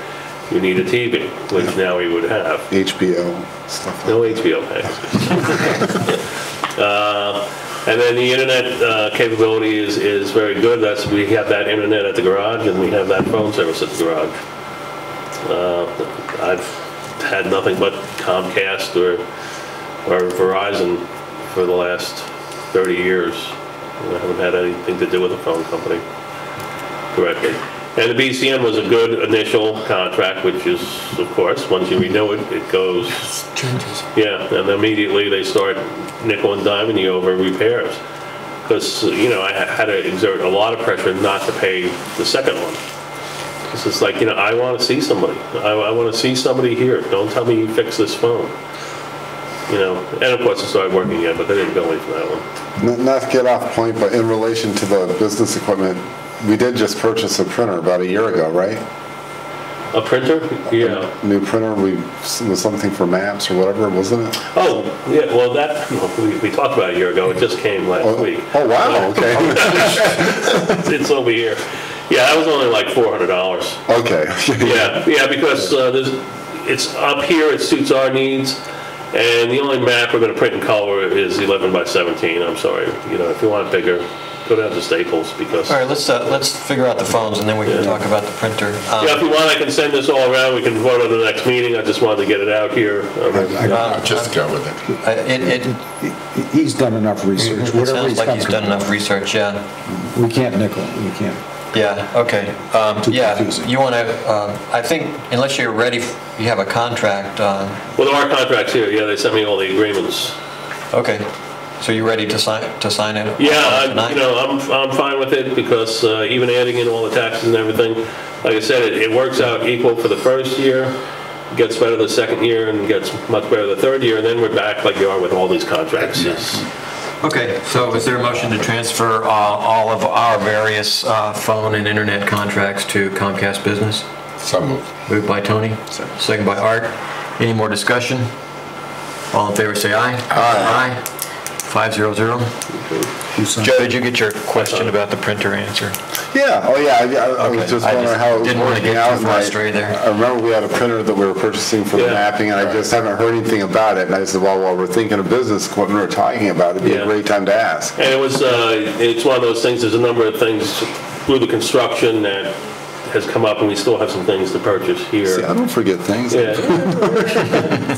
you need a TV, which now we would have. HBO, stuff like No HBO Max. *laughs* Uh, And then the internet uh, capability is, is very good. That's, we have that internet at the garage and we have that phone service at the garage. Uh, I've had nothing but Comcast or, or Verizon for the last 30 years. I haven't had anything to do with a phone company directly. And the BCN was a good initial contract, which is, of course, once you renew it, it goes Changes. yeah, and immediately they start nickel and diming you over repairs. Because, you know, I had to exert a lot of pressure not to pay the second one. Because it's like, you know, I want to see somebody. I, I want to see somebody here. Don't tell me you fix this phone. You know, and of course it started working again, but they didn't bill me for that one. N- Not to get off point, but in relation to the business equipment, we did just purchase a printer about a year ago, right? A printer? Yeah. New printer, we, was something for maps or whatever, wasn't it? Oh, yeah, well, that, we, we talked about it a year ago. It just came last Oh, week. oh, wow, okay, *laughs* It's over here. Yeah, that was only like $400. okay. *laughs* Yeah, yeah, because uh, there's, it's up here, it suits our needs, and the only map we're gonna print in color is 11 by 17, I'm sorry. You know, if you want it bigger, go down to Staples, because, All right, let's, uh, let's figure out the phones and then we can talk about the printer. Um, yeah, if you want, I can send this all around, we can vote on the next meeting, I just wanted to get it out here. Um, Uh, Just go with it. I- It, it, He's done enough research, it whatever sounds he's like he's done enough research, yeah. We can't nickel, we can't. Yeah, okay. Um, Yeah, confusing. you want to, I think unless you're ready, you have a contract, uh, Well, there are contracts here, yeah, they sent me all the agreements. okay. So you ready to sign, to sign it? Yeah, I- you know, I'm, I'm fine with it because uh, even adding in all the taxes and everything, like I said, it, it works out equal for the first year, gets better the second year and gets much better the third year, and then we're back like you are with all these contracts. Yes. Okay, so is there a motion to transfer uh, all of our various uh, phone and internet contracts to Comcast Business? So moved. Moved by Tony, second by Art. Any more discussion? All in favor, say aye. Aye. Aye. 500. Joe, did you get your question uh, about the printer answered? Yeah. Oh, yeah. I, was just wondering how it was didn't wanna working get too out. I- frustrated there. I remember we had a printer that we were purchasing for the mapping, and I just haven't heard anything about it. And I said, well, while we're thinking of business, equipment we're talking about, it'd be a great time to ask. And it was—it's uh, one of those things, there's a number of things through the construction that has come up, and we still have some things to purchase here. See, I don't forget things. Yeah.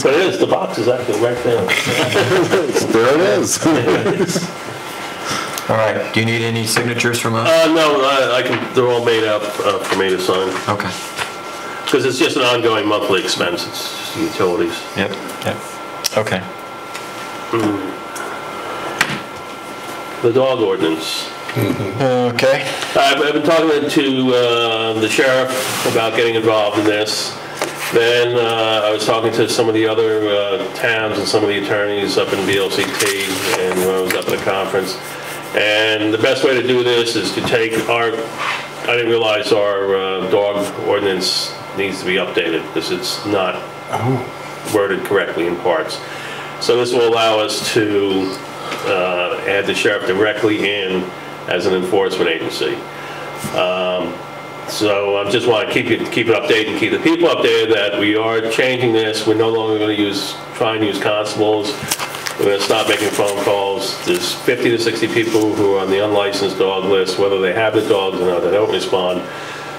But it is, the box is actually right there. *laughs* There it is. All right, do you need any signatures from us? Uh, no, I I can, they're all made up uh, for me to sign. Okay, Because it's just an ongoing monthly expense, it's just utilities. yep, yep, okay. The dog ordinance. Okay, I've I've been talking to uh, the sheriff about getting involved in this. Then uh, I was talking to some of the other uh, towns and some of the attorneys up in VLCT and when I was up at a conference. And the best way to do this is to take our I didn't realize our uh, dog ordinance needs to be updated because it's not worded correctly in parts. So this will allow us to uh, add the sheriff directly in as an enforcement agency. Um, So I just want to keep you, keep it updated, and keep the people updated that we are changing this. We're no longer going to use, try and use constables. We're going to stop making phone calls. There's 50 to 60 people who are on the unlicensed dog list, whether they have the dogs or not, they don't respond.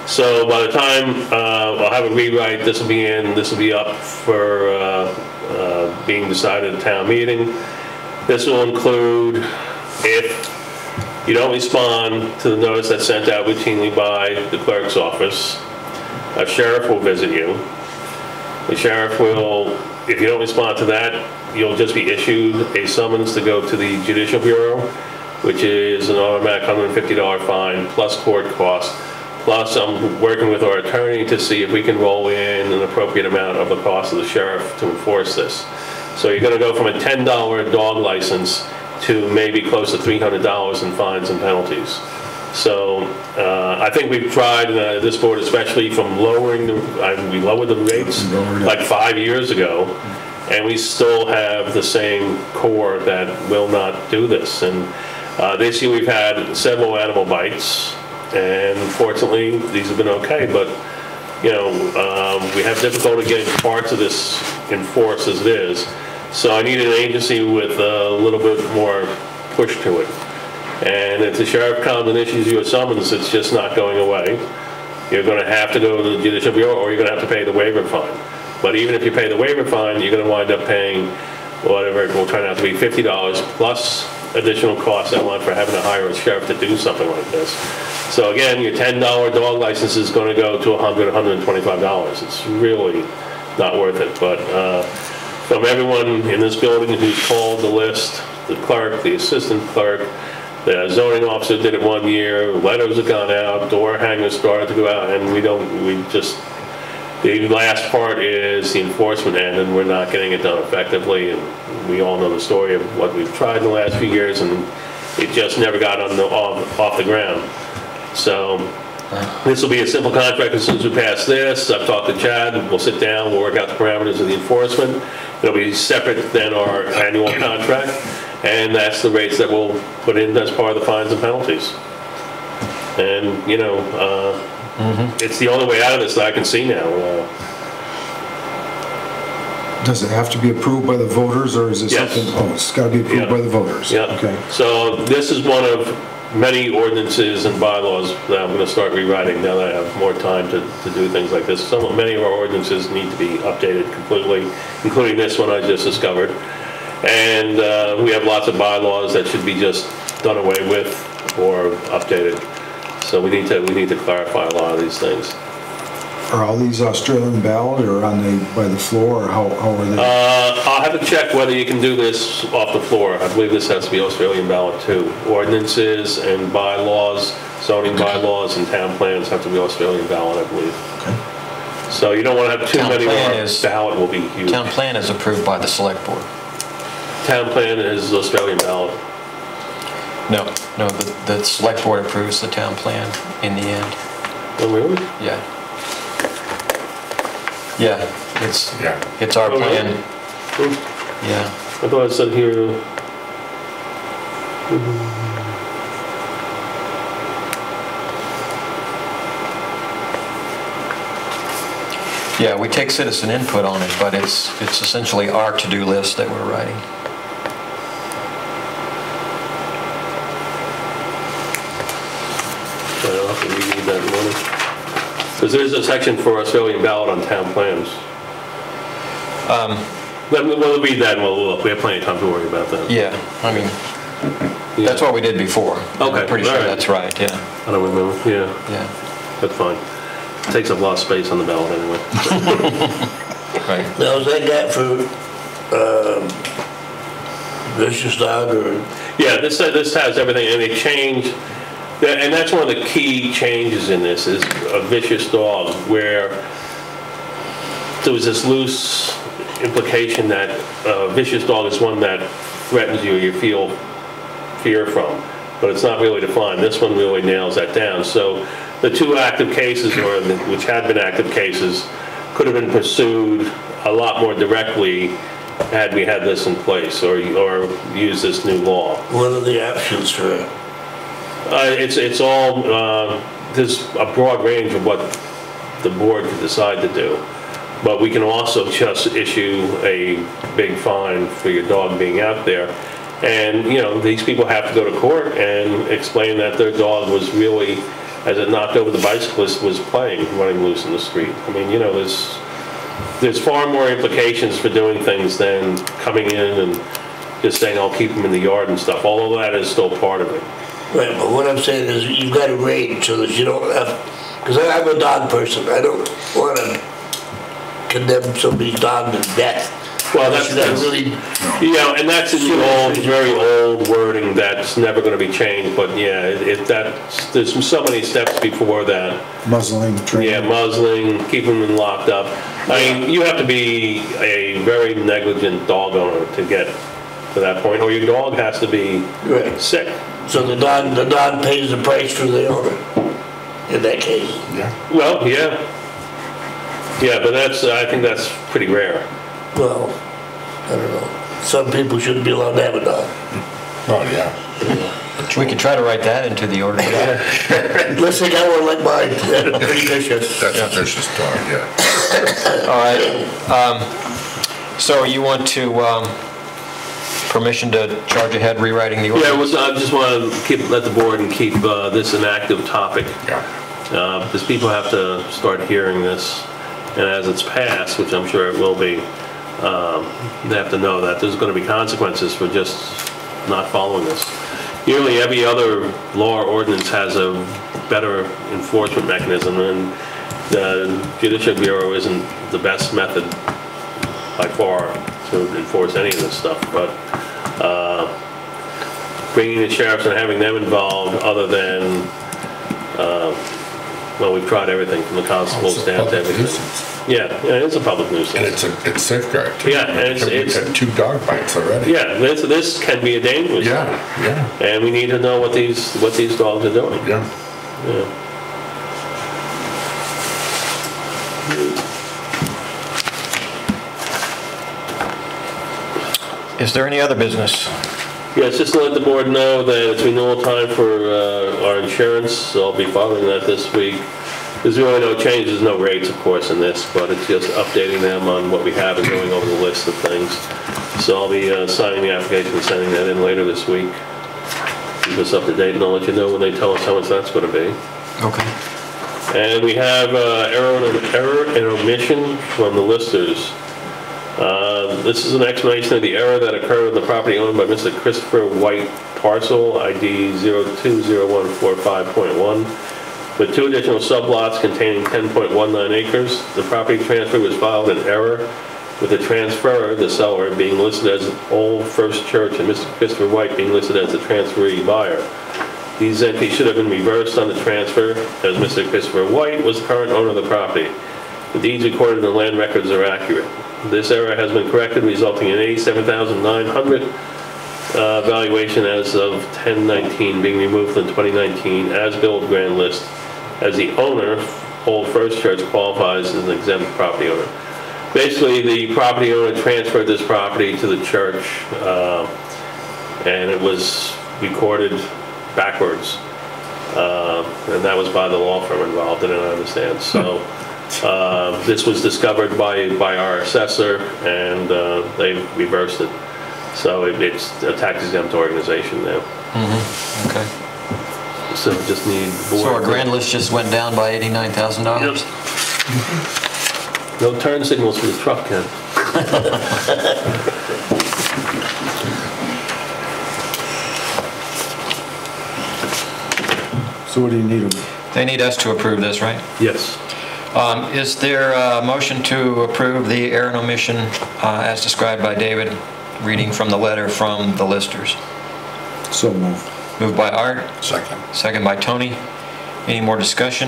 So by the time uh, I'll have a rewrite, this will be in, this will be up for uh, uh, being decided at town meeting. This will include if you don't respond to the notice that's sent out routinely by the clerk's office, a sheriff will visit you. The sheriff will, if you don't respond to that, you'll just be issued a summons to go to the Judicial Bureau, which is an automatic $150 fine plus court costs. Plus, I'm working with our attorney to see if we can roll in an appropriate amount of the cost of the sheriff to enforce this. So you're gonna go from a $10 dog license to maybe close to $300 in fines and penalties. So uh, I think we've tried, uh, this board especially, from lowering, the I- we lowered the rates like five years ago, and we still have the same core that will not do this. And uh, this year, we've had several animal bites, and fortunately, these have been okay, but, you know, um, we have difficulty getting parts of this enforced as it is. So I need an agency with a little bit more push to it. And if the sheriff comes and issues you a summons, it's just not going away. You're gonna have to go to the judicial bureau, or you're gonna have to pay the waiver fine. But even if you pay the waiver fine, you're gonna wind up paying whatever, it will turn out to be fifty dollars plus additional costs that month for having to hire a sheriff to do something like this. So again, your ten dollar dog license is gonna go to hundred and twenty-five dollars. It's really not worth it, but, uh, from everyone in this building who's called the list, the clerk, the assistant clerk, the zoning officer did it one year, letters have gone out, door hangers started to go out, and we don't, we just, the last part is the enforcement end, and we're not getting it done effectively, and we all know the story of what we've tried in the last few years, and it just never got on the, off, off the ground. So, this will be a simple contract as soon as we pass this. I've talked to Chad, we'll sit down, we'll work out the parameters of the enforcement. It'll be separate than our annual contract, and that's the rates that we'll put in as part of the fines and penalties. And, you know, uh, it's the only way out of this that I can see now. Uh, Does it have to be approved by the voters, or is it Yes. something, oh, it's gotta be approved Yeah. by the voters? Yeah. Okay. So this is one of many ordinances and bylaws that I'm going to start rewriting now that I have more time to, to do things like this. Some, many of our ordinances need to be updated completely, including this one I just discovered. And uh, we have lots of bylaws that should be just done away with or updated. So we need to, we need to clarify a lot of these things. Are all these Australian ballot, or on the, by the floor, or how, how are they? Uh, I'll have to check whether you can do this off the floor. I believe this has to be Australian ballot too. Ordinances and bylaws, zoning bylaws and town plans have to be Australian ballot, I believe. Okay. So you don't want to have too Town many, plan or is- ballot will be huge. Town plan is approved by the select board. Town plan is Australian ballot. No, no, the, the select board approves the town plan in the end. Oh, really? Yeah. Yeah, it's, Yeah. it's our Oh, plan. Hmm. Yeah. I thought it said here, Yeah, we take citizen input on it, but it's, it's essentially our to-do list that we're writing. I don't know if we need that morning. Because there's a section for Australian ballot on town plans. Um, Then We'll read that and we'll look. We have plenty of time to worry about that. Yeah, I mean, that's what we did before. Okay, I'm pretty sure all right. that's right, yeah, I don't remember, yeah. yeah, That's fine. Takes up a lot of space on the ballot anyway. *laughs* right. Now, is that got for, um, vicious dog or, Yeah, this, this has everything, and they change, and that's one of the key changes in this, is a vicious dog, where there was this loose implication that a vicious dog is one that threatens you, you feel fear from, but it's not really defined. This one really nails that down. So the two active cases, or which had been active cases, could have been pursued a lot more directly had we had this in place, or, or used this new law. What are the options for it? Uh, It's, it's all, uh, there's a broad range of what the board can decide to do. But we can also just issue a big fine for your dog being out there. And, you know, these people have to go to court and explain that their dog was really, as it knocked over the bicyclist, was playing, running loose in the street. I mean, you know, there's, there's far more implications for doing things than coming in and just saying, I'll keep them in the yard and stuff. All of that is still part of it. Right, but what I'm saying is you've got to range so that you don't have, because I'm a dog person, I don't want to condemn somebody's dog to death. Well, that's, that's, really, you know, and that's in the old, very old wording that's never gonna be changed, but yeah, it, it- that's, there's so many steps before that. Muzzling, Yeah, muzzling, keeping them locked up. I mean, you have to be a very negligent dog owner to get to that point, or your dog has to be right, sick. So the dog, the dog pays the price for the owner in that case. Yeah. Well, yeah. Yeah, but that's, I think that's pretty rare. Well, I don't know. Some people shouldn't be allowed to have a dog. Oh, yeah. We could try to write that into the order. *laughs* Unless they got one like mine, *laughs* that's pretty vicious. That's a vicious dog, yeah. All right. um, So you want to, um, permission to charge ahead rewriting the Yeah, ordinance? well, I just wanna keep, let the board and keep, uh, this an active topic. Yeah. Uh, because people have to start hearing this, and as it's passed, which I'm sure it will be, um, they have to know that there's gonna be consequences for just not following this. Nearly every other law or ordinance has a better enforcement mechanism, and the Judicial Bureau isn't the best method by far to enforce any of this stuff, but uh, bringing the sheriffs and having them involved, other than well, we've tried everything from the constables down to everything. Yeah, yeah, it's a public nuisance. And it's a, it's safeguard. too. Yeah, and it's- We've it's- had two dog bites already. Yeah, this, this can be a dangerous. Yeah, yeah, And we need to know what these, what these dogs are doing. yeah. Yeah. Is there any other business? Yes, just to let the board know that it's renewal time for uh, our insurance, so I'll be following that this week. There's really no changes, no rates, of course, in this, but it's just updating them on what we have and going over the list of things. So I'll be uh, signing the application and sending that in later this week. Keep us up to date, and I'll let you know when they tell us how much that's gonna be. Okay. And we have uh, error error and omission from the listers. Uh, This is an explanation of the error that occurred on the property owned by Mr. Christopher White parcel ID 020145.1 with two additional sublots containing 10.19 acres. The property transfer was filed in error with the transferor, the seller, being listed as Old First Church and Mr. Christopher White being listed as the transferee buyer. These entries should have been reversed on the transfer, as Mr. Christopher White was the current owner of the property. The deeds recorded in the land records are accurate. This error has been corrected, resulting in 87,900 uh, valuation as of 10/19 being removed from 2019 as-built grand list, as the owner, Old First Church, qualifies as an exempt property owner. Basically, the property owner transferred this property to the church, uh, and it was recorded backwards. Uh, And that was by the law firm involved, and I understand. So uh, this was discovered by, by our assessor, and uh, they reversed it. So it- it's a tax exempt organization now. Okay. So we just need the board. So our grand list just went down by $89,000? No turn signals for the truck, Ken. So what do you need? They need us to approve this, right? Yes. Um, Is there a motion to approve the error and omission uh, as described by David, reading from the letter from the listers? So move. Moved by Art, Second. second by Tony. Any more discussion?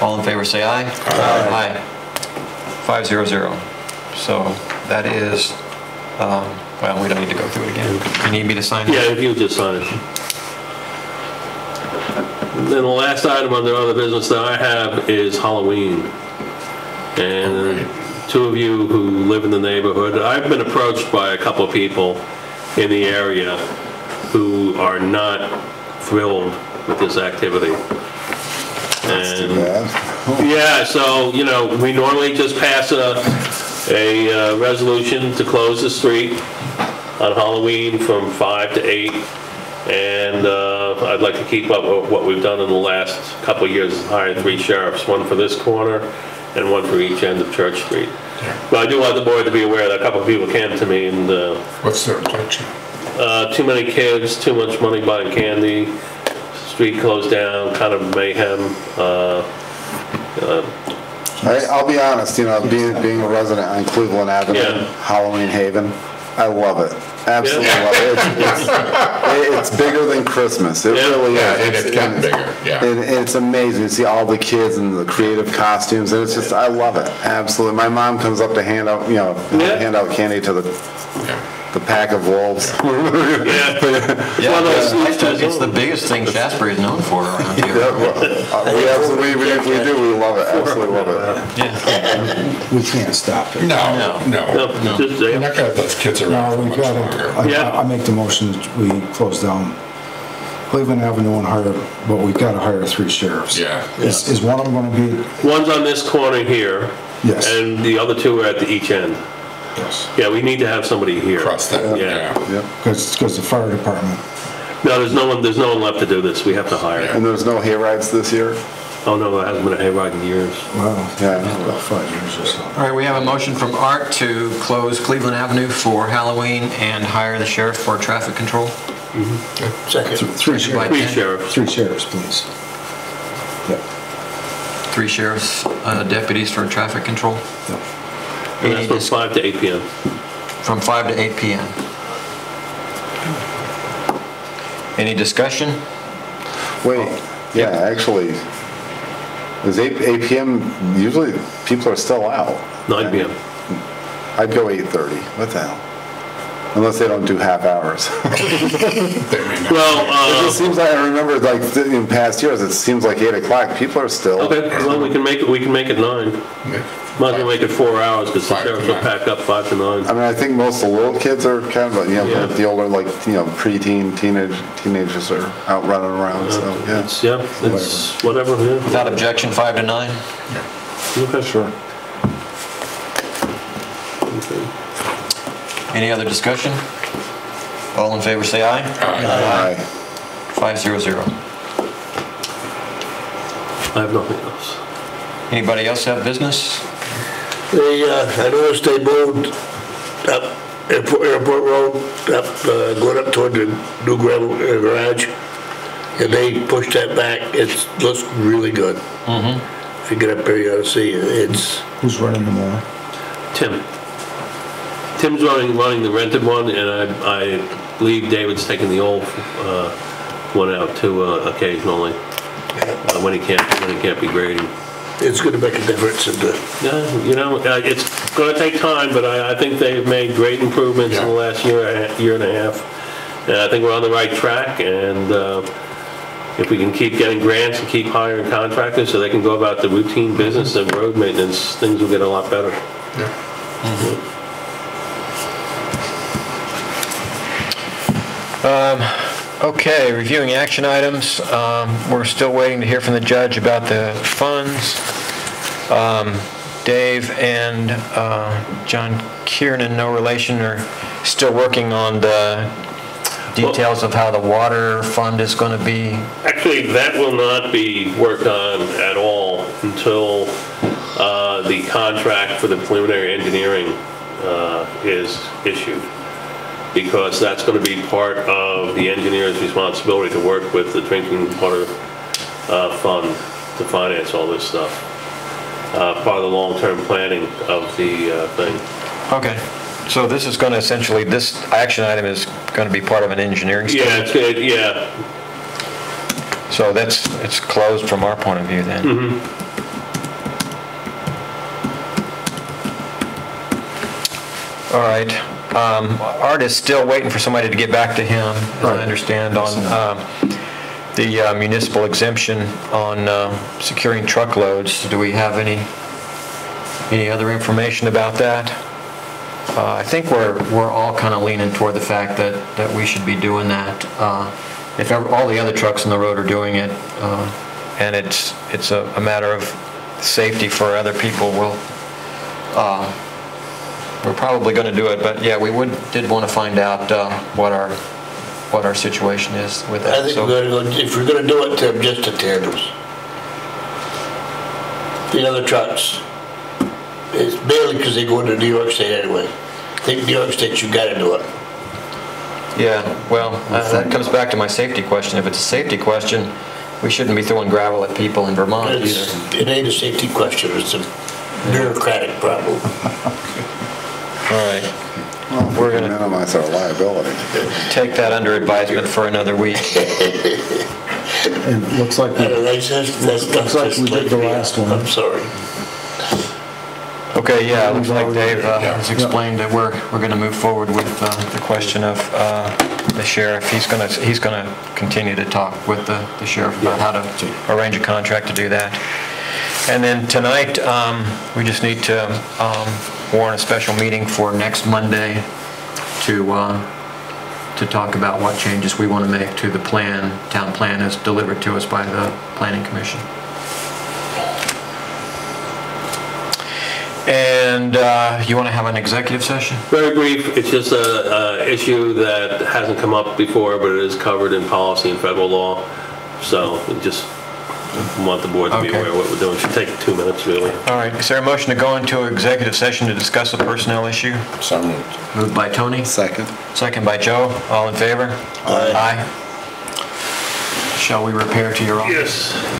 All in favor, say aye. Aye. Five zero zero. So that is, um, well, we don't need to go through it again. You need me to sign it? Yeah, if you just sign it. Then the last item under other business that I have is Halloween. And two of you who live in the neighborhood, I've been approached by a couple of people in the area who are not thrilled with this activity. Too And bad. yeah, so, you know, we normally just pass a, a uh, resolution to close the street on Halloween from five to eight. And uh, I'd like to keep up with what we've done in the last couple of years, hiring three sheriffs, one for this corner and one for each end of Church Street. But I do want the board to be aware that a couple of people came to me and, uh, What's their objection? uh, too many kids, too much money buying candy, street closed down, kind of mayhem. uh, I, I'll be honest, you know, being, being a resident on Cleveland Avenue, Yeah. Halloween Haven, I love it. Absolutely Yeah. love it. It's, it's, it's bigger than Christmas. It Yeah. really Yeah, is. and it's gotten bigger, yeah. And it's amazing to see all the kids and the creative costumes, and it's just, I love it, absolutely. My mom comes up to hand out, you know, Yeah. hand out candy to the. The pack of wolves. *laughs* Yeah. Yeah, one of it's it's the biggest thing Shaftsbury is known for around *laughs* Yeah, here. well, uh, We *laughs* absolutely, we we do, we love it, absolutely love it. Yeah. We can't stop it. No, no. No, just, You're uh, not gonna have those kids around No, we much gotta, longer. Yeah. I, I make the motion that we close down Cleveland Avenue and hire, but we've gotta hire three sheriffs. Yeah. Is, is one of them gonna be, One's on this corner here. Yes. And the other two are at the each end. Yes, Yeah, we need to have somebody here. Across that, Yeah. yeah. Yep. because, because the fire department, No, there's no one, there's no one left to do this. We have to hire. And there's no hay rides this year? Oh, no, there hasn't been a hayride in years. Wow, Yeah. about five years or so. All right, we have a motion from Art to close Cleveland Avenue for Halloween and hire the sheriff for traffic control. Second. Three Second by sheriffs, Three Ken. sheriffs. three sheriffs, please. Yep, Three sheriffs, uh, deputies for traffic control. yep. And Any that's from dis- five to eight PM. From 5 to 8 PM. Any discussion? Wait, yeah, actually, is eight, eight PM, usually people are still out. Nine PM. I'd go eight thirty, what the hell? Unless they don't do half hours. They may not. Well, It uh, just seems like, I remember like th- in past years, it seems like eight o'clock, people are still. okay, well, we can make it, we can make it nine. Might as well make it four hours because the Five to sheriffs will nine. pack up five to I nine. mean, I think most of the little kids are kind of, you know, Yeah. the older, like, you know, preteen, teenage, teenagers are out running around, so, yeah. It's, yeah, it's whatever, yeah. Without objection, 5 to 9? Okay. Sure. Okay. Any other discussion? All in favor, say aye. Aye. 500. I have nothing else. Anybody else have business? They, uh, I noticed they moved up Airport, Airport Road, up, uh, going up toward the new gravel uh, garage. And they pushed that back. It looks really good. If you get up there, you ought to see it. It's, Who's running the mower? Tim. Tim's running, running the rented one, and I, I believe David's taking the old, uh, one out too, uh, occasionally, uh, when he can't, when he can't be grading. It's gonna make a difference in the, Yeah, you know, uh, it's gonna take time, but I, I think they've made great improvements in the last year, and a half- year and a half. And I think we're on the right track, and, uh, if we can keep getting grants and keep hiring contractors so they can go about the routine business of road maintenance, things will get a lot better. Okay, reviewing action items. Um, We're still waiting to hear from the judge about the funds. Um, Dave and uh, John Kiernan, no relation, are still working on the details of how the water fund is going to be. Actually, that will not be worked on at all until uh, the contract for the preliminary engineering uh, is issued. Because that's going to be part of the engineer's responsibility to work with the drinking water uh, fund to finance all this stuff. Uh, Part of the long-term planning of the uh, thing. Okay. So this is going to essentially, this action item is going to be part of an engineering study? Yeah, it's good, yeah. So that's, it's closed from our point of view then? All right. Um, Art is still waiting for somebody to get back to him, as I understand, on um, the uh, municipal exemption on uh, securing truckloads. Do we have any, any other information about that? Uh, I think we're, we're all kind of leaning toward the fact that, that we should be doing that. Uh, If ever- all the other trucks on the road are doing it, uh, and it's, it's a a matter of safety for other people, we'll, uh, we're probably going to do it, but yeah, we would, did want to find out uh, what our, what our situation is with that. I think So- we're gonna go, if we're gonna do it, to just the tandems. The other trucks, it's barely because they go into New York State anyway. I think New York State, you gotta do it. Yeah, well, uh, that comes back to my safety question. If it's a safety question, we shouldn't be throwing gravel at people in Vermont It's, either. it ain't a safety question, it's a bureaucratic problem. *laughs* All right, We're gonna- Minimize our liability. take that under advisement for another week. *laughs* And it looks like, we- Uh, That's, that's, that's Looks like we did the last one. I'm sorry. Okay, yeah, it looks like Dave uh, has explained that we're, we're going to move forward with uh, the question of uh, the sheriff. He's going to, he's going to continue to talk with the the sheriff about how to arrange a contract to do that. And then tonight, um, we just need to um, warn a special meeting for next Monday to, uh, to talk about what changes we want to make to the plan, town plan as delivered to us by the planning commission. And uh, you want to have an executive session? Very brief, it's just a, a issue that hasn't come up before, but it is covered in policy and federal law. So just want the board to be Okay. aware of what we're doing. Should take two minutes, really. All right, is there a motion to go into executive session to discuss a personnel issue? So moved. Moved by Tony, Second. second by Joe, all in favor? Aye. Aye. Shall we repair to your office? Yes.